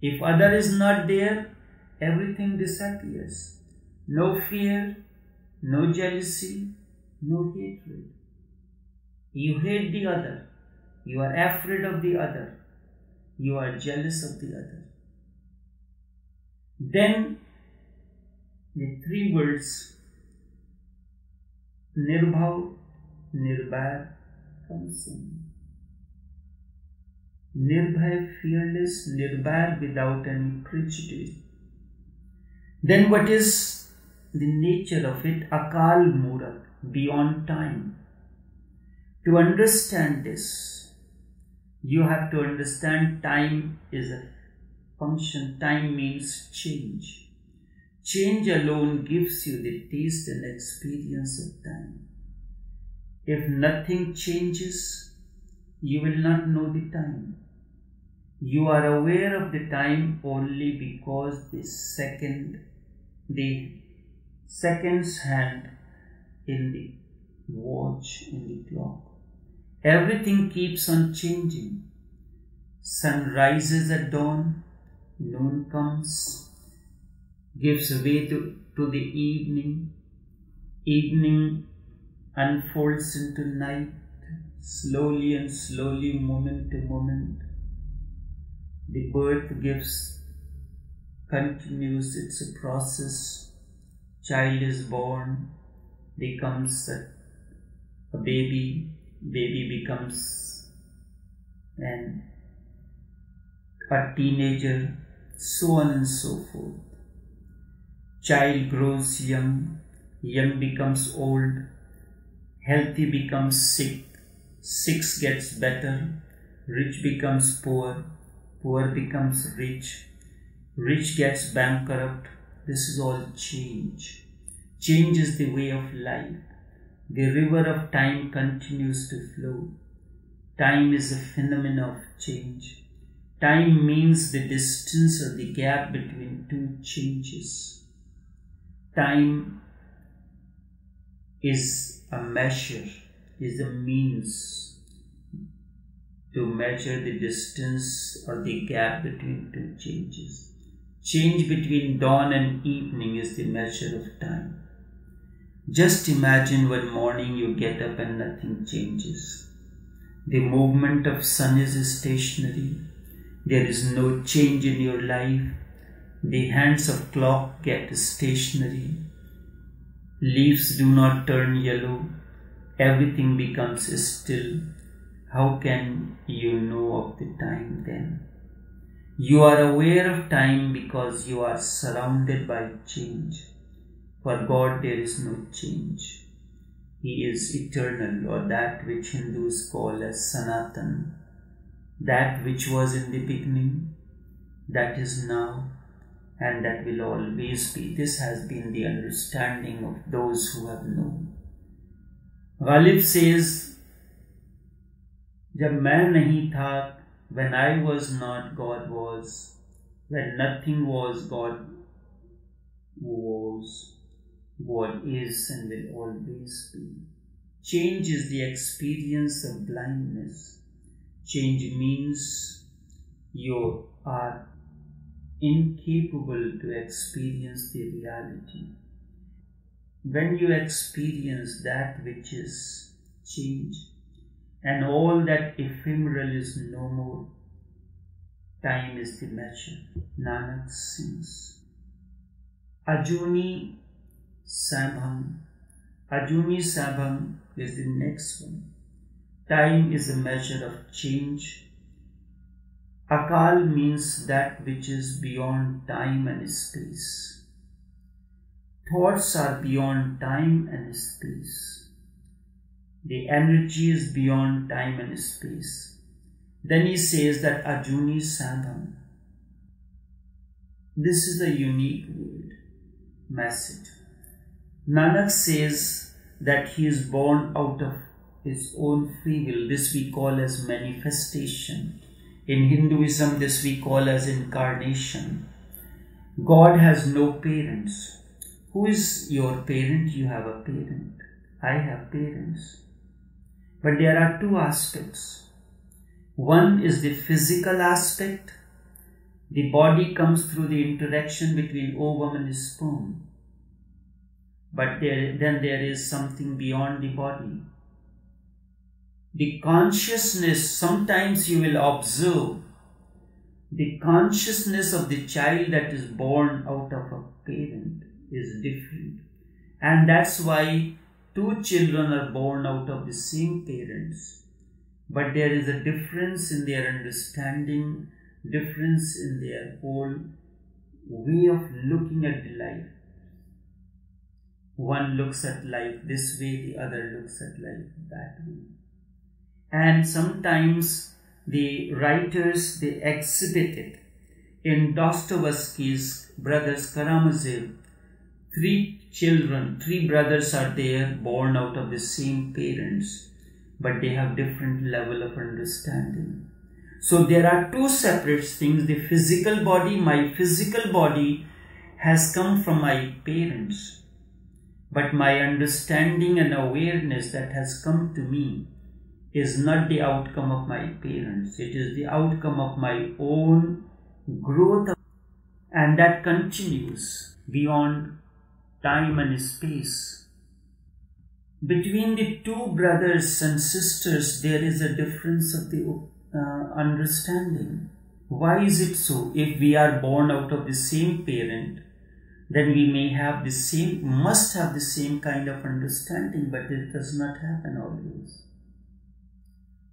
If other is not there, everything disappears. No fear, no jealousy, no hatred. You hate the other. You are afraid of the other. You are jealous of the other. Then the three words Nirbhav, Nirvair comes in. Nirbhay, fearless, Nirvair without any prejudice. Then what is the nature of it? Akal Murat, beyond time. To understand this, you have to understand time is a function. Time means change. Change alone gives you the taste and experience of time. If nothing changes, you will not know the time. You are aware of the time only because the second, the seconds hand in the watch, in the clock. Everything keeps on changing. Sun rises at dawn, noon comes, gives way to, to the evening, evening unfolds into night, slowly and slowly, moment to moment. The birth gives continues its process. Child is born becomes a, a baby. Baby becomes an a teenager so on and so forth child grows young young becomes old healthy becomes sick sick gets better rich becomes poor poor becomes rich, rich gets bankrupt. This is all change. Change is the way of life. The river of time continues to flow. Time is a phenomenon of change. Time means the distance or the gap between two changes. Time is a measure, is a means to measure the distance or the gap between two changes. Change between dawn and evening is the measure of time. Just imagine one morning you get up and nothing changes. The movement of sun is stationary. There is no change in your life. The hands of clock get stationary. Leaves do not turn yellow. Everything becomes still. How can you know of the time then? You are aware of time because you are surrounded by change. For God, there is no change. He is eternal, or that which Hindus call as Sanatan, that which was in the beginning, that is now, and that will always be. This has been the understanding of those who have known. Ghalib says, जब मैं नहीं था when I was not, God was. When nothing was, God was. God is and will always be. Change is the experience of blindness. Change means you are incapable to experience the reality. When you experience that which is change, and all that ephemeral is no more. Time is the measure. Nanak sings. Ajuni Sabhang. Ajuni Sabhang is the next one. Time is a measure of change. Akal means that which is beyond time and space. Thoughts are beyond time and space the energy is beyond time and space. Then he says that Ajuni Sabhang. This is a unique word, message. Nanak says that he is born out of his own free will. This we call as manifestation. In Hinduism, this we call as incarnation. God has no parents. Who is your parent? You have a parent. I have parents. But there are two aspects. One is the physical aspect. The body comes through the interaction between ovum and sperm. But there, then there is something beyond the body. The consciousness, sometimes you will observe the consciousness of the child that is born out of a parent is different. And that's why two children are born out of the same parents, but there is a difference in their understanding, difference in their whole way of looking at the life. One looks at life this way, the other looks at life that way. And sometimes the writers they exhibit it. In Dostoevsky's Brothers Karamazov, three children, three brothers are there born out of the same parents, but they have different level of understanding. So there are two separate things. The physical body, my physical body has come from my parents. But my understanding and awareness that has come to me is not the outcome of my parents. It is the outcome of my own growth and that continues beyond time and space. Between the two brothers and sisters, there is a difference of the uh, understanding. Why is it so? If we are born out of the same parent, then we may have the same, must have the same kind of understanding, but it does not happen always.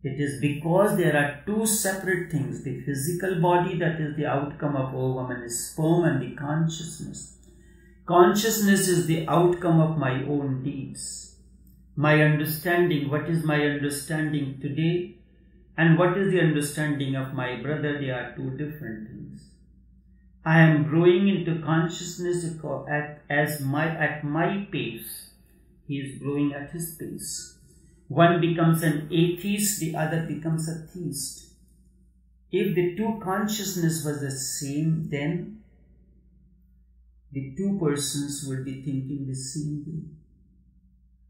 It is because there are two separate things the physical body, that is the outcome of ovum and sperm, and the consciousness Consciousness is the outcome of my own deeds. My understanding, what is my understanding today, and what is the understanding of my brother, they are two different things. I am growing into consciousness at, as my, at my pace. He is growing at his pace. One becomes an atheist, the other becomes a theist. If the two consciousness was the same, then the two persons will be thinking the same way.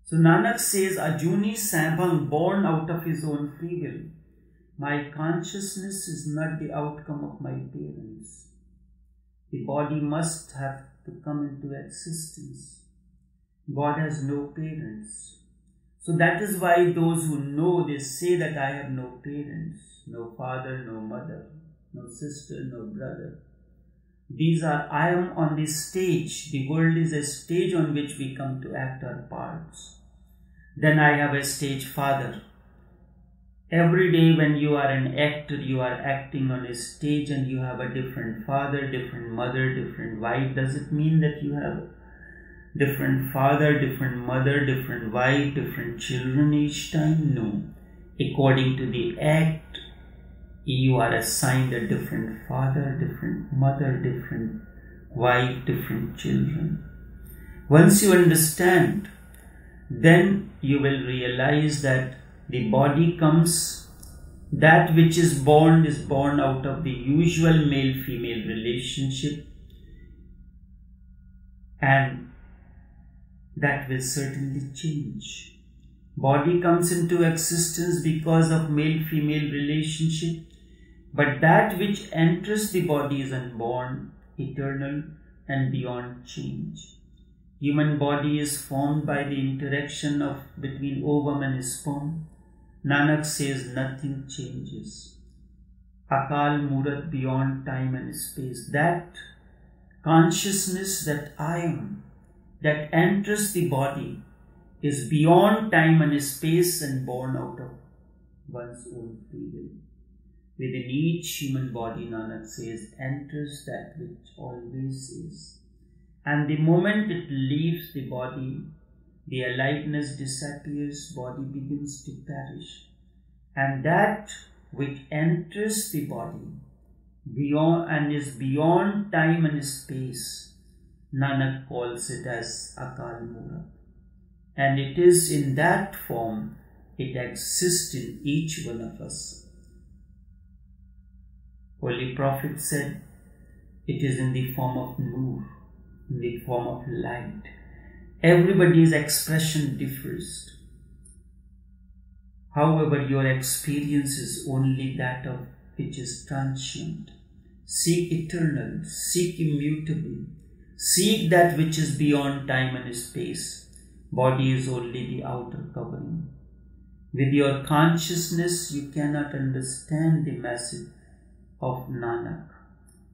So Nanak says, Ajuni Sabhang, born out of his own free will. My consciousness is not the outcome of my parents. The body must have to come into existence. God has no parents. So that is why those who know, they say that I have no parents, no father, no mother. no sister, no brother. These are, I am on this stage. The world is a stage on which we come to act our parts. Then I have a stage father. Every day when you are an actor, you are acting on a stage and you have a different father, different mother, different wife. Does it mean that you have different father, different mother, different wife, different children each time? No. According to the act, you are assigned a different father, different mother, different wife, different children. Once you understand, then you will realize that the body comes, that which is born is born out of the usual male female relationship, and that will certainly change. Body comes into existence because of male female relationship but that which enters the body is unborn, eternal, and beyond change. Human body is formed by the interaction of between ovum and sperm. Nanak says nothing changes. Akal Murat beyond time and space. That consciousness that I am, that enters the body, is beyond time and space and born out of one's own free will. Within each human body, Nanak says, enters that which always is. And the moment it leaves the body, the aliveness disappears, body begins to perish. And that which enters the body beyond and is beyond time and space, Nanak calls it as Akal Murat. And it is in that form it exists in each one of us. Holy Prophet said, it is in the form of nur, in the form of light. Everybody's expression differs. However, your experience is only that of which is transient. Seek eternal, seek immutable, seek that which is beyond time and space. Body is only the outer covering. With your consciousness, you cannot understand the message of Nanak.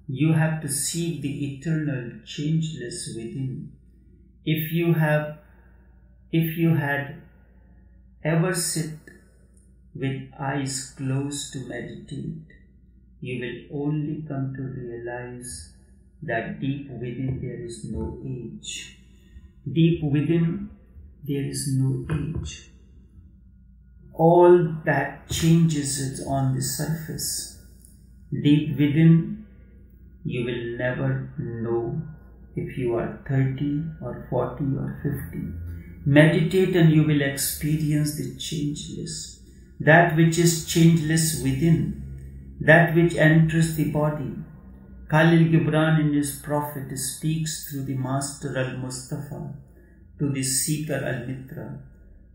You have to seek the eternal changeless within. If you have, if you had ever sit with eyes closed to meditate, you will only come to realize that deep within there is no age. Deep within there is no age. All that changes is on the surface deep within, you will never know if you are 30 or 40 or 50. Meditate and you will experience the changeless, that which is changeless within, that which enters the body. Khalil Gibran in his Prophet speaks through the Master Al Mustafa to the Seeker Al Mitra.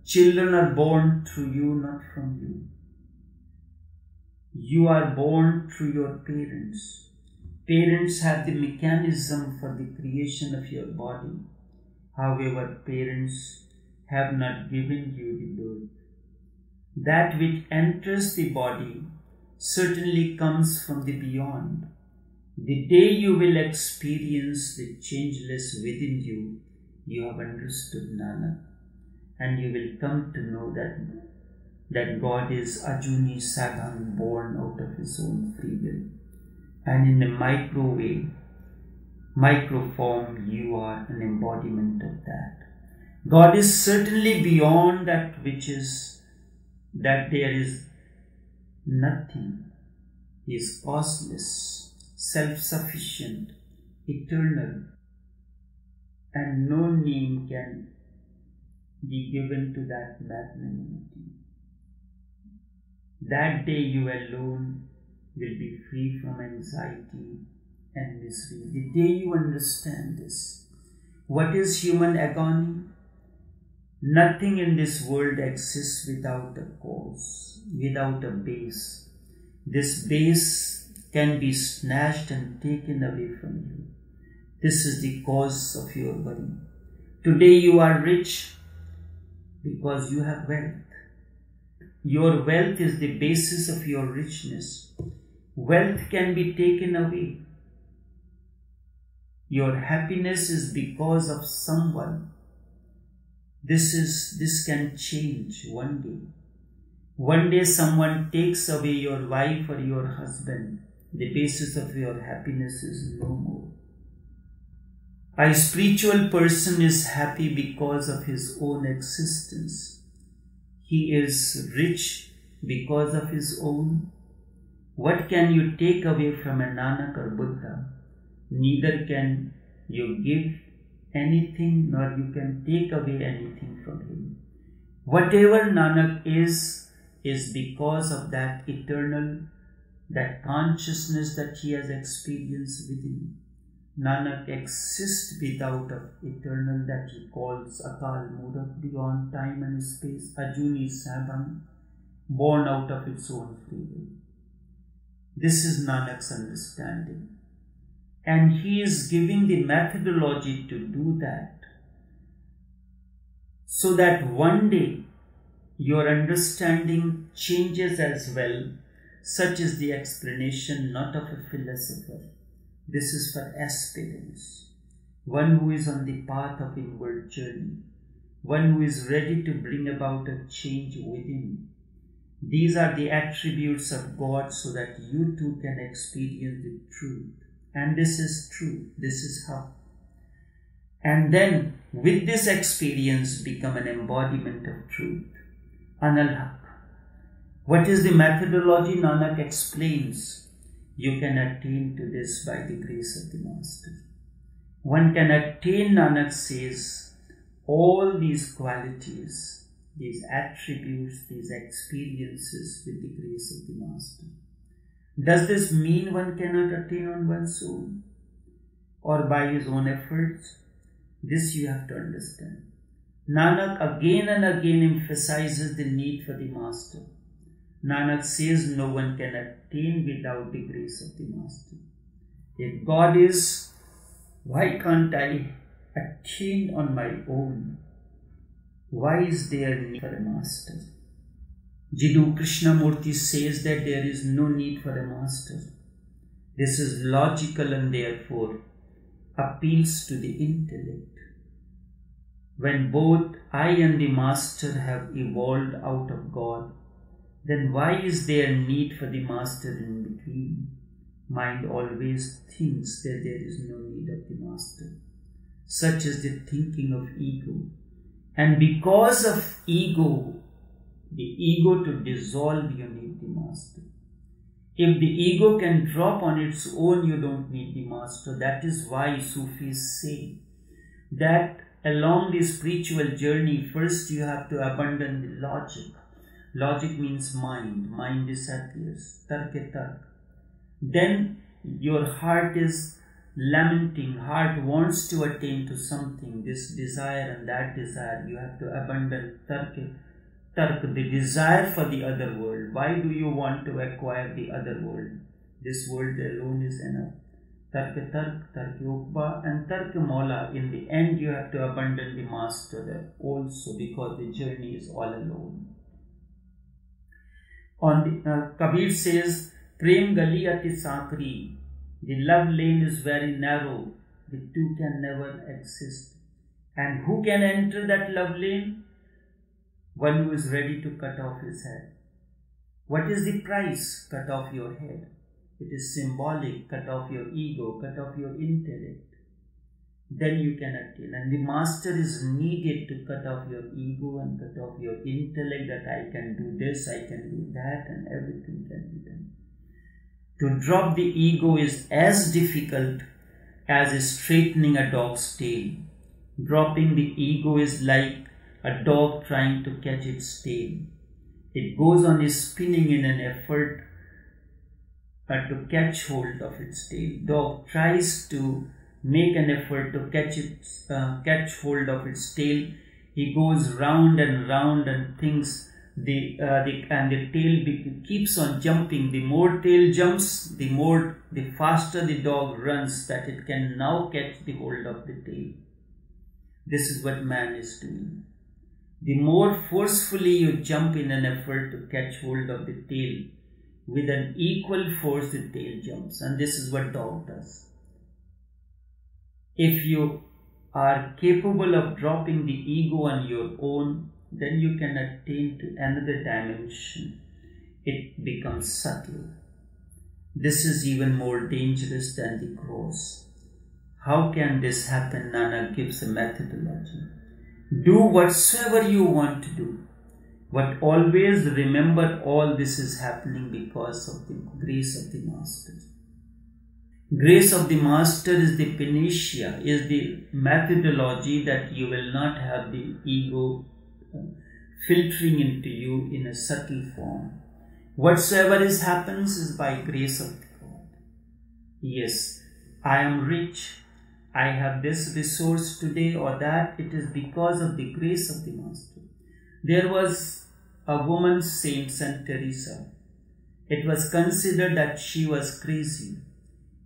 Children are born through you, not from you. You are born through your parents. Parents have the mechanism for the creation of your body. However, parents have not given you the birth. That which enters the body certainly comes from the beyond. The day you will experience the changeless within you, you have understood Nanak, and you will come to know that that God is Ajuni Sabhang born out of his own free will. And in a micro way, micro form, you are an embodiment of that. God is certainly beyond that which is, that there is nothing. He is causeless, self sufficient, eternal, and no name can be given to that magnanimity. That day you alone will be free from anxiety and misery. The day you understand this. What is human agony? Nothing in this world exists without a cause, without a base. This base can be snatched and taken away from you. This is the cause of your worry. Today you are rich because you have wealth. Your wealth is the basis of your richness. wealth can be taken away. Your happiness is because of someone. This is this can change one day. One day someone takes away your wife or your husband. The basis of your happiness is no more. A spiritual person is happy because of his own existence. He is rich because of his own. What can you take away from a Nanak or Buddha? Neither can you give anything nor you can take away anything from him. Whatever Nanak is, is because of that eternal, that consciousness that he has experienced within. Nanak exists without of eternal that he calls Akal Murat beyond time and space, Ajuni Sabhang, born out of its own freedom. This is Nanak's understanding. And he is giving the methodology to do that. So that one day your understanding changes as well. Such is the explanation not of a philosopher this is for aspirants, one who is on the path of inward journey, one who is ready to bring about a change within. These are the attributes of God so that you too can experience the truth. And this is true. This is how. And then with this experience become an embodiment of truth. What is the methodology Nanak explains? you can attain to this by the grace of the Master. One can attain, Nanak says, all these qualities, these attributes, these experiences with the grace of the Master. Does this mean one cannot attain on one's own or by his own efforts? This you have to understand. Nanak again and again emphasizes the need for the Master. Nanak says no one can attain without the grace of the Master. If God is, why can't I attain on my own? Why is there need for a Master? Jiddu Krishnamurti says that there is no need for a Master. This is logical and therefore appeals to the intellect. When both I and the Master have evolved out of God, then why is there need for the master in between? Mind always thinks that there is no need of the master. Such is the thinking of ego. And because of ego, the ego to dissolve, you need the master. If the ego can drop on its own, you don't need the master. That is why Sufis say that along the spiritual journey, first you have to abandon the logic Logic means mind. Mind disappears. Tarke tark. Then your heart is lamenting. Heart wants to attain to something. This desire and that desire. You have to abandon tarke tark. The desire for the other world. Why do you want to acquire the other world? This world alone is enough. Tark tark, tark ukba, and tark maula. In the end, you have to abandon the master also because the journey is all alone. On the, uh, Kabir says, Prem gali ati sakri. The love lane is very narrow. The two can never exist. And who can enter that love lane? One who is ready to cut off his head. What is the price? Cut off your head. It is symbolic. Cut off your ego, cut off your intellect then you can attain. And the master is needed to cut off your ego and cut off your intellect that I can do this, I can do that, and everything can be done. To drop the ego is as difficult as straightening a dog's tail. Dropping the ego is like a dog trying to catch its tail. It goes on spinning in an effort uh, to catch hold of its tail. Dog tries to make an effort to catch its uh, catch hold of its tail. He goes round and round and thinks the, uh, the and the tail keeps on jumping. The more tail jumps, the more the faster the dog runs that it can now catch the hold of the tail. This is what man is doing. The more forcefully you jump in an effort to catch hold of the tail, with an equal force the tail jumps and this is what dog does. If you are capable of dropping the ego on your own, then you can attain to another dimension. It becomes subtle. This is even more dangerous than the gross. How can this happen? Nanak gives a methodology. Do whatsoever you want to do, but always remember all this is happening because of the grace of the Master. Grace of the Master is the panacea, is the methodology that you will not have the ego uh, filtering into you in a subtle form. Whatsoever is happens is by grace of God. Yes, I am rich. I have this resource today or that. It is because of the grace of the Master. There was a woman, Saint Saint Teresa. It was considered that she was crazy.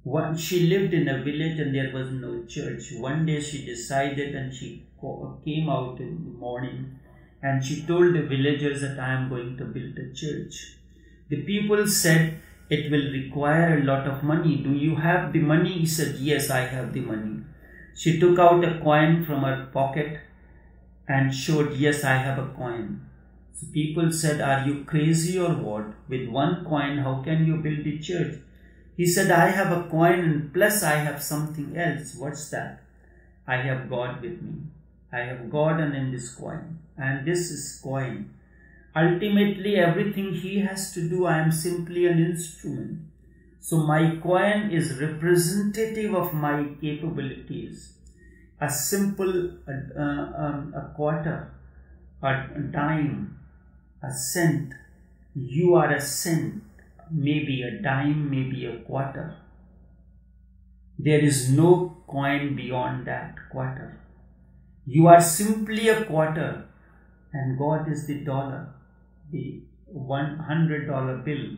One, she lived in a village and there was no church. One day she decided and she came out in the morning and she told the villagers that I am going to build a church. The people said, It will require a lot of money. Do you have the money? He said, Yes, I have the money. She took out a coin from her pocket and showed, Yes, I have a coin. So people said, Are you crazy or what? With one coin, how can you build a church? He said, I have a coin and plus I have something else. What's that? I have God with me. I have God and in this coin. And this is coin. Ultimately, everything he has to do, I am simply an instrument. So my coin is representative of my capabilities. A simple um, a quarter, a dime, a cent. You are a cent, maybe a dime, maybe a quarter. There is no coin beyond that quarter. You are simply a quarter, and God is the dollar the $100 bill.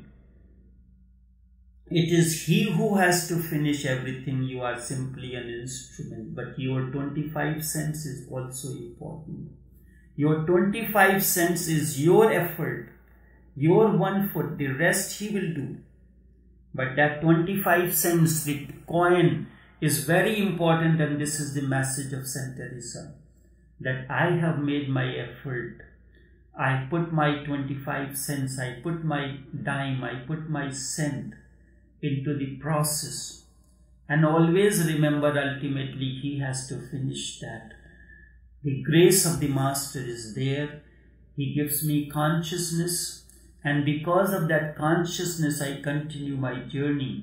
It is He who has to finish everything. You are simply an instrument, but your 25 cents is also important. Your 25 cents is your effort, your one foot, the rest He will do. But that 25 cents, the coin, is very important, and this is the message of Saint Teresa that I have made my effort I put my 25 cents, I put my dime, I put my cent into the process. And always remember ultimately he has to finish that. The grace of the Master is there. He gives me consciousness. And because of that consciousness, I continue my journey.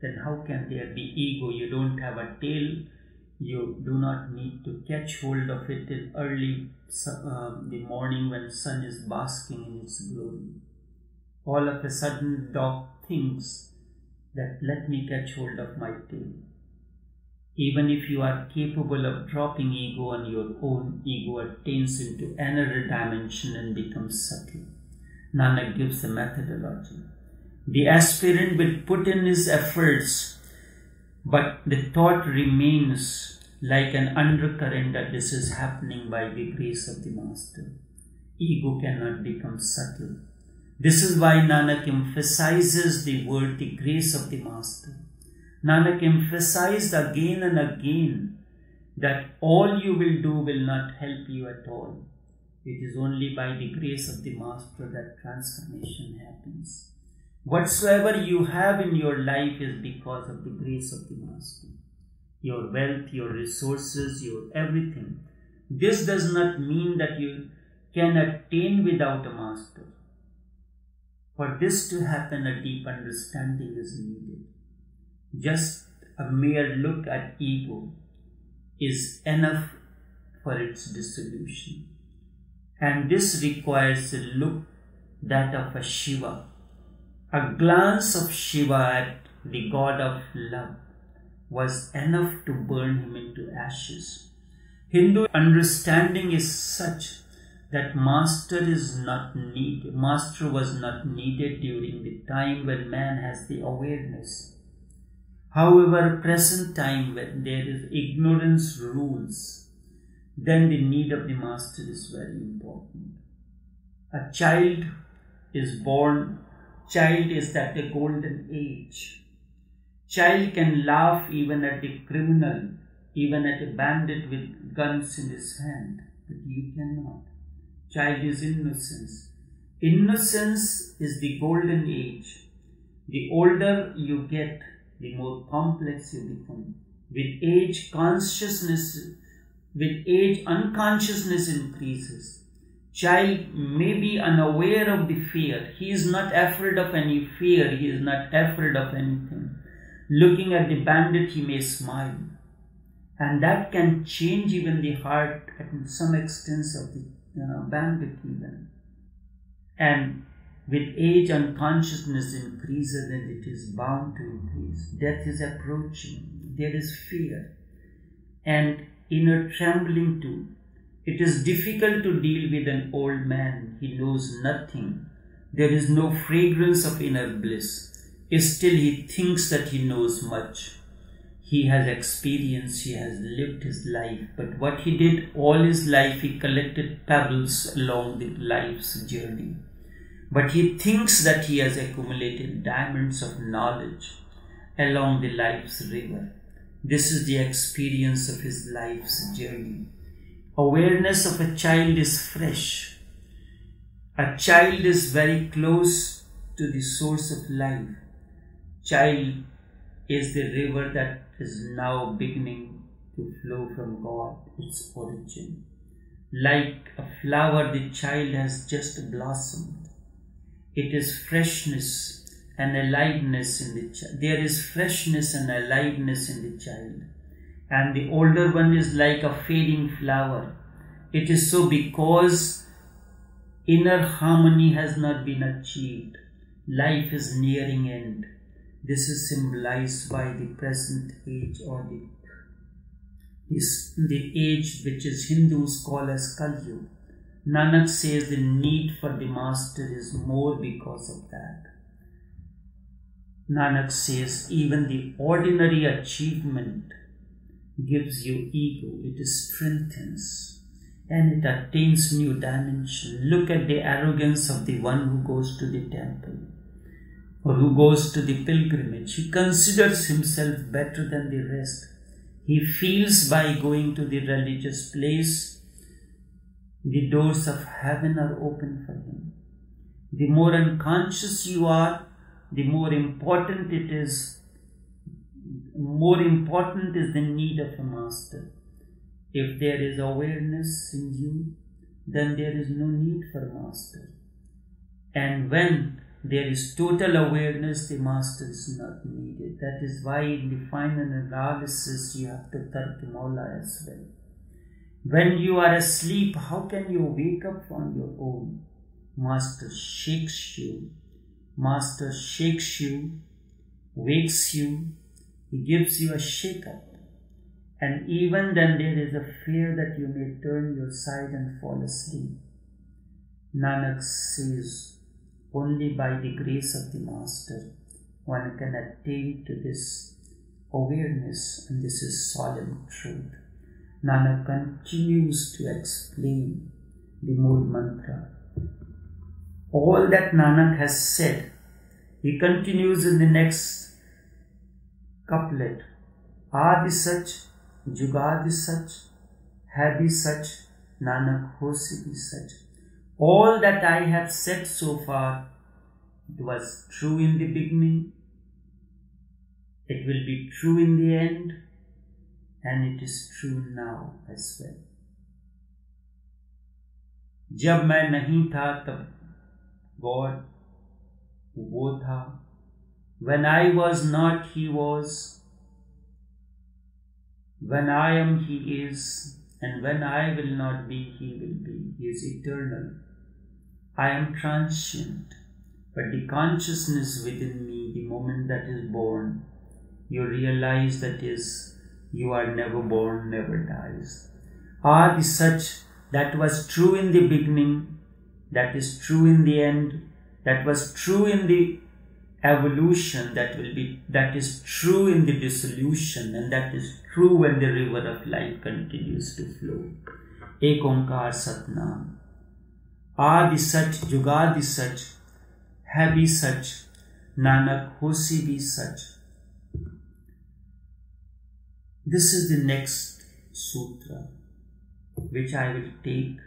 Then how can there be ego? You don't have a tail you do not need to catch hold of it in early uh, the morning when sun is basking in its glory. All of a sudden, dog thinks that let me catch hold of my tail. Even if you are capable of dropping ego on your own, ego attains into another dimension and becomes subtle. Nanak gives a methodology. The aspirant will put in his efforts but the thought remains like an undercurrent that this is happening by the grace of the Master. Ego cannot become subtle. This is why Nanak emphasizes the word, the grace of the Master. Nanak emphasized again and again that all you will do will not help you at all. It is only by the grace of the Master that transformation happens. Whatsoever you have in your life is because of the grace of the Master. Your wealth, your resources, your everything. This does not mean that you can attain without a Master. For this to happen, a deep understanding is needed. Just a mere look at ego is enough for its dissolution. And this requires a look that of a Shiva a glance of Shiva at the god of love was enough to burn him into ashes. Hindu understanding is such that master is not need master was not needed during the time when man has the awareness. However, present time when there is ignorance rules, then the need of the master is very important. A child is born child is that the golden age. Child can laugh even at the criminal, even at a bandit with guns in his hand, but you cannot. Child is innocence. Innocence is the golden age. The older you get, the more complex you become. With age, consciousness, with age, unconsciousness increases child may be unaware of the fear. He is not afraid of any fear. He is not afraid of anything. Looking at the bandit, he may smile. And that can change even the heart at some extent of the you know, bandit even. And with age unconsciousness increases and it is bound to increase. Death is approaching. There is fear. And inner trembling too it is difficult to deal with an old man. He knows nothing. There is no fragrance of inner bliss. Still, he thinks that he knows much. He has experience, he has lived his life. But what he did all his life, he collected pebbles along the life's journey. But he thinks that he has accumulated diamonds of knowledge along the life's river. This is the experience of his life's journey awareness of a child is fresh. A child is very close to the source of life. Child is the river that is now beginning to flow from God, its origin. Like a flower, the child has just blossomed. It is freshness and aliveness in the child. There is freshness and aliveness in the child and the older one is like a fading flower. It is so because inner harmony has not been achieved. Life is nearing end. This is symbolized by the present age or the, this, the age which is Hindus call as Kali Nanak says the need for the master is more because of that. Nanak says even the ordinary achievement gives you ego, it strengthens and it attains new dimension. Look at the arrogance of the one who goes to the temple or who goes to the pilgrimage. He considers himself better than the rest. He feels by going to the religious place, the doors of heaven are open for him. The more unconscious you are, the more important it is more important is the need of a master. If there is awareness in you, then there is no need for a master. And when there is total awareness, the master is not needed. That is why in the final analysis you have to Tark Maula as well. When you are asleep, how can you wake up on your own? Master shakes you. Master shakes you, wakes you, he gives you a shake up. And even then, there is a fear that you may turn your side and fall asleep. Nanak says, only by the grace of the Master one can attain to this awareness, and this is solemn truth. Nanak continues to explain the Mool Mantra all that Nanak has said. He continues in the next couplet Adi sach, Jugadi sach, Habi sach, Nanak Hosibi sach. All that I have said so far, it was true in the beginning, it will be true in the end, and it is true now as well. जब मैं नहीं था तब God, who. When I was not, He was. When I am, He is. And when I will not be, He will be. He is eternal. I am transient. But the consciousness within me, the moment that is born, you realize that is, you are never born, never dies. Ah, the such that was true in the beginning that is true in the end, that was true in the evolution, that will be that is true in the dissolution, and that is true when the river of life continues to flow. Ek Onkar Satnam. Adi Sat, Jugadi Sat, Habi Sat, Nanak Hosi Bhi Sat. This is the next sutra which I will take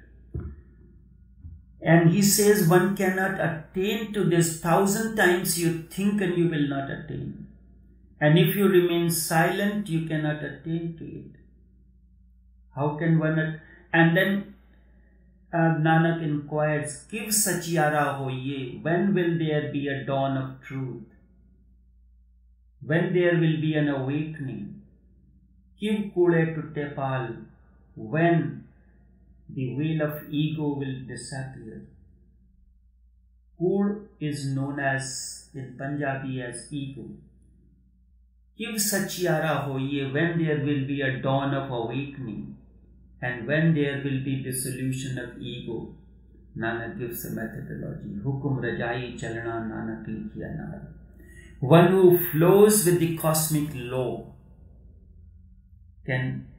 and he says one cannot attain to this thousand times you think and you will not attain. And if you remain silent, you cannot attain to it. How can one? At- and then uh, Nanak inquires, Give Sachiara hoye, when will there be a dawn of truth? When there will be an awakening? Give Kule to Tepal, when the veil of ego will disappear. Kud is known as in Punjabi as ego. Give Sachiara hoye, when there will be a dawn of awakening and when there will be dissolution of ego. Nanak gives a methodology. Hukum Rajai Chalana Nanak. One who flows with the cosmic law can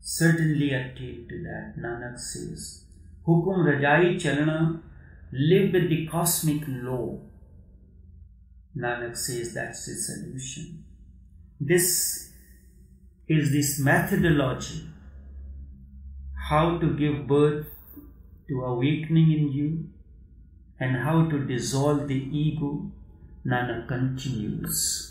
certainly attain to that. Nanak says, Hukum Rajai Chalana, live with the cosmic law. Nanak says that's the solution. This is this methodology how to give birth to awakening in you and how to dissolve the ego. Nanak continues.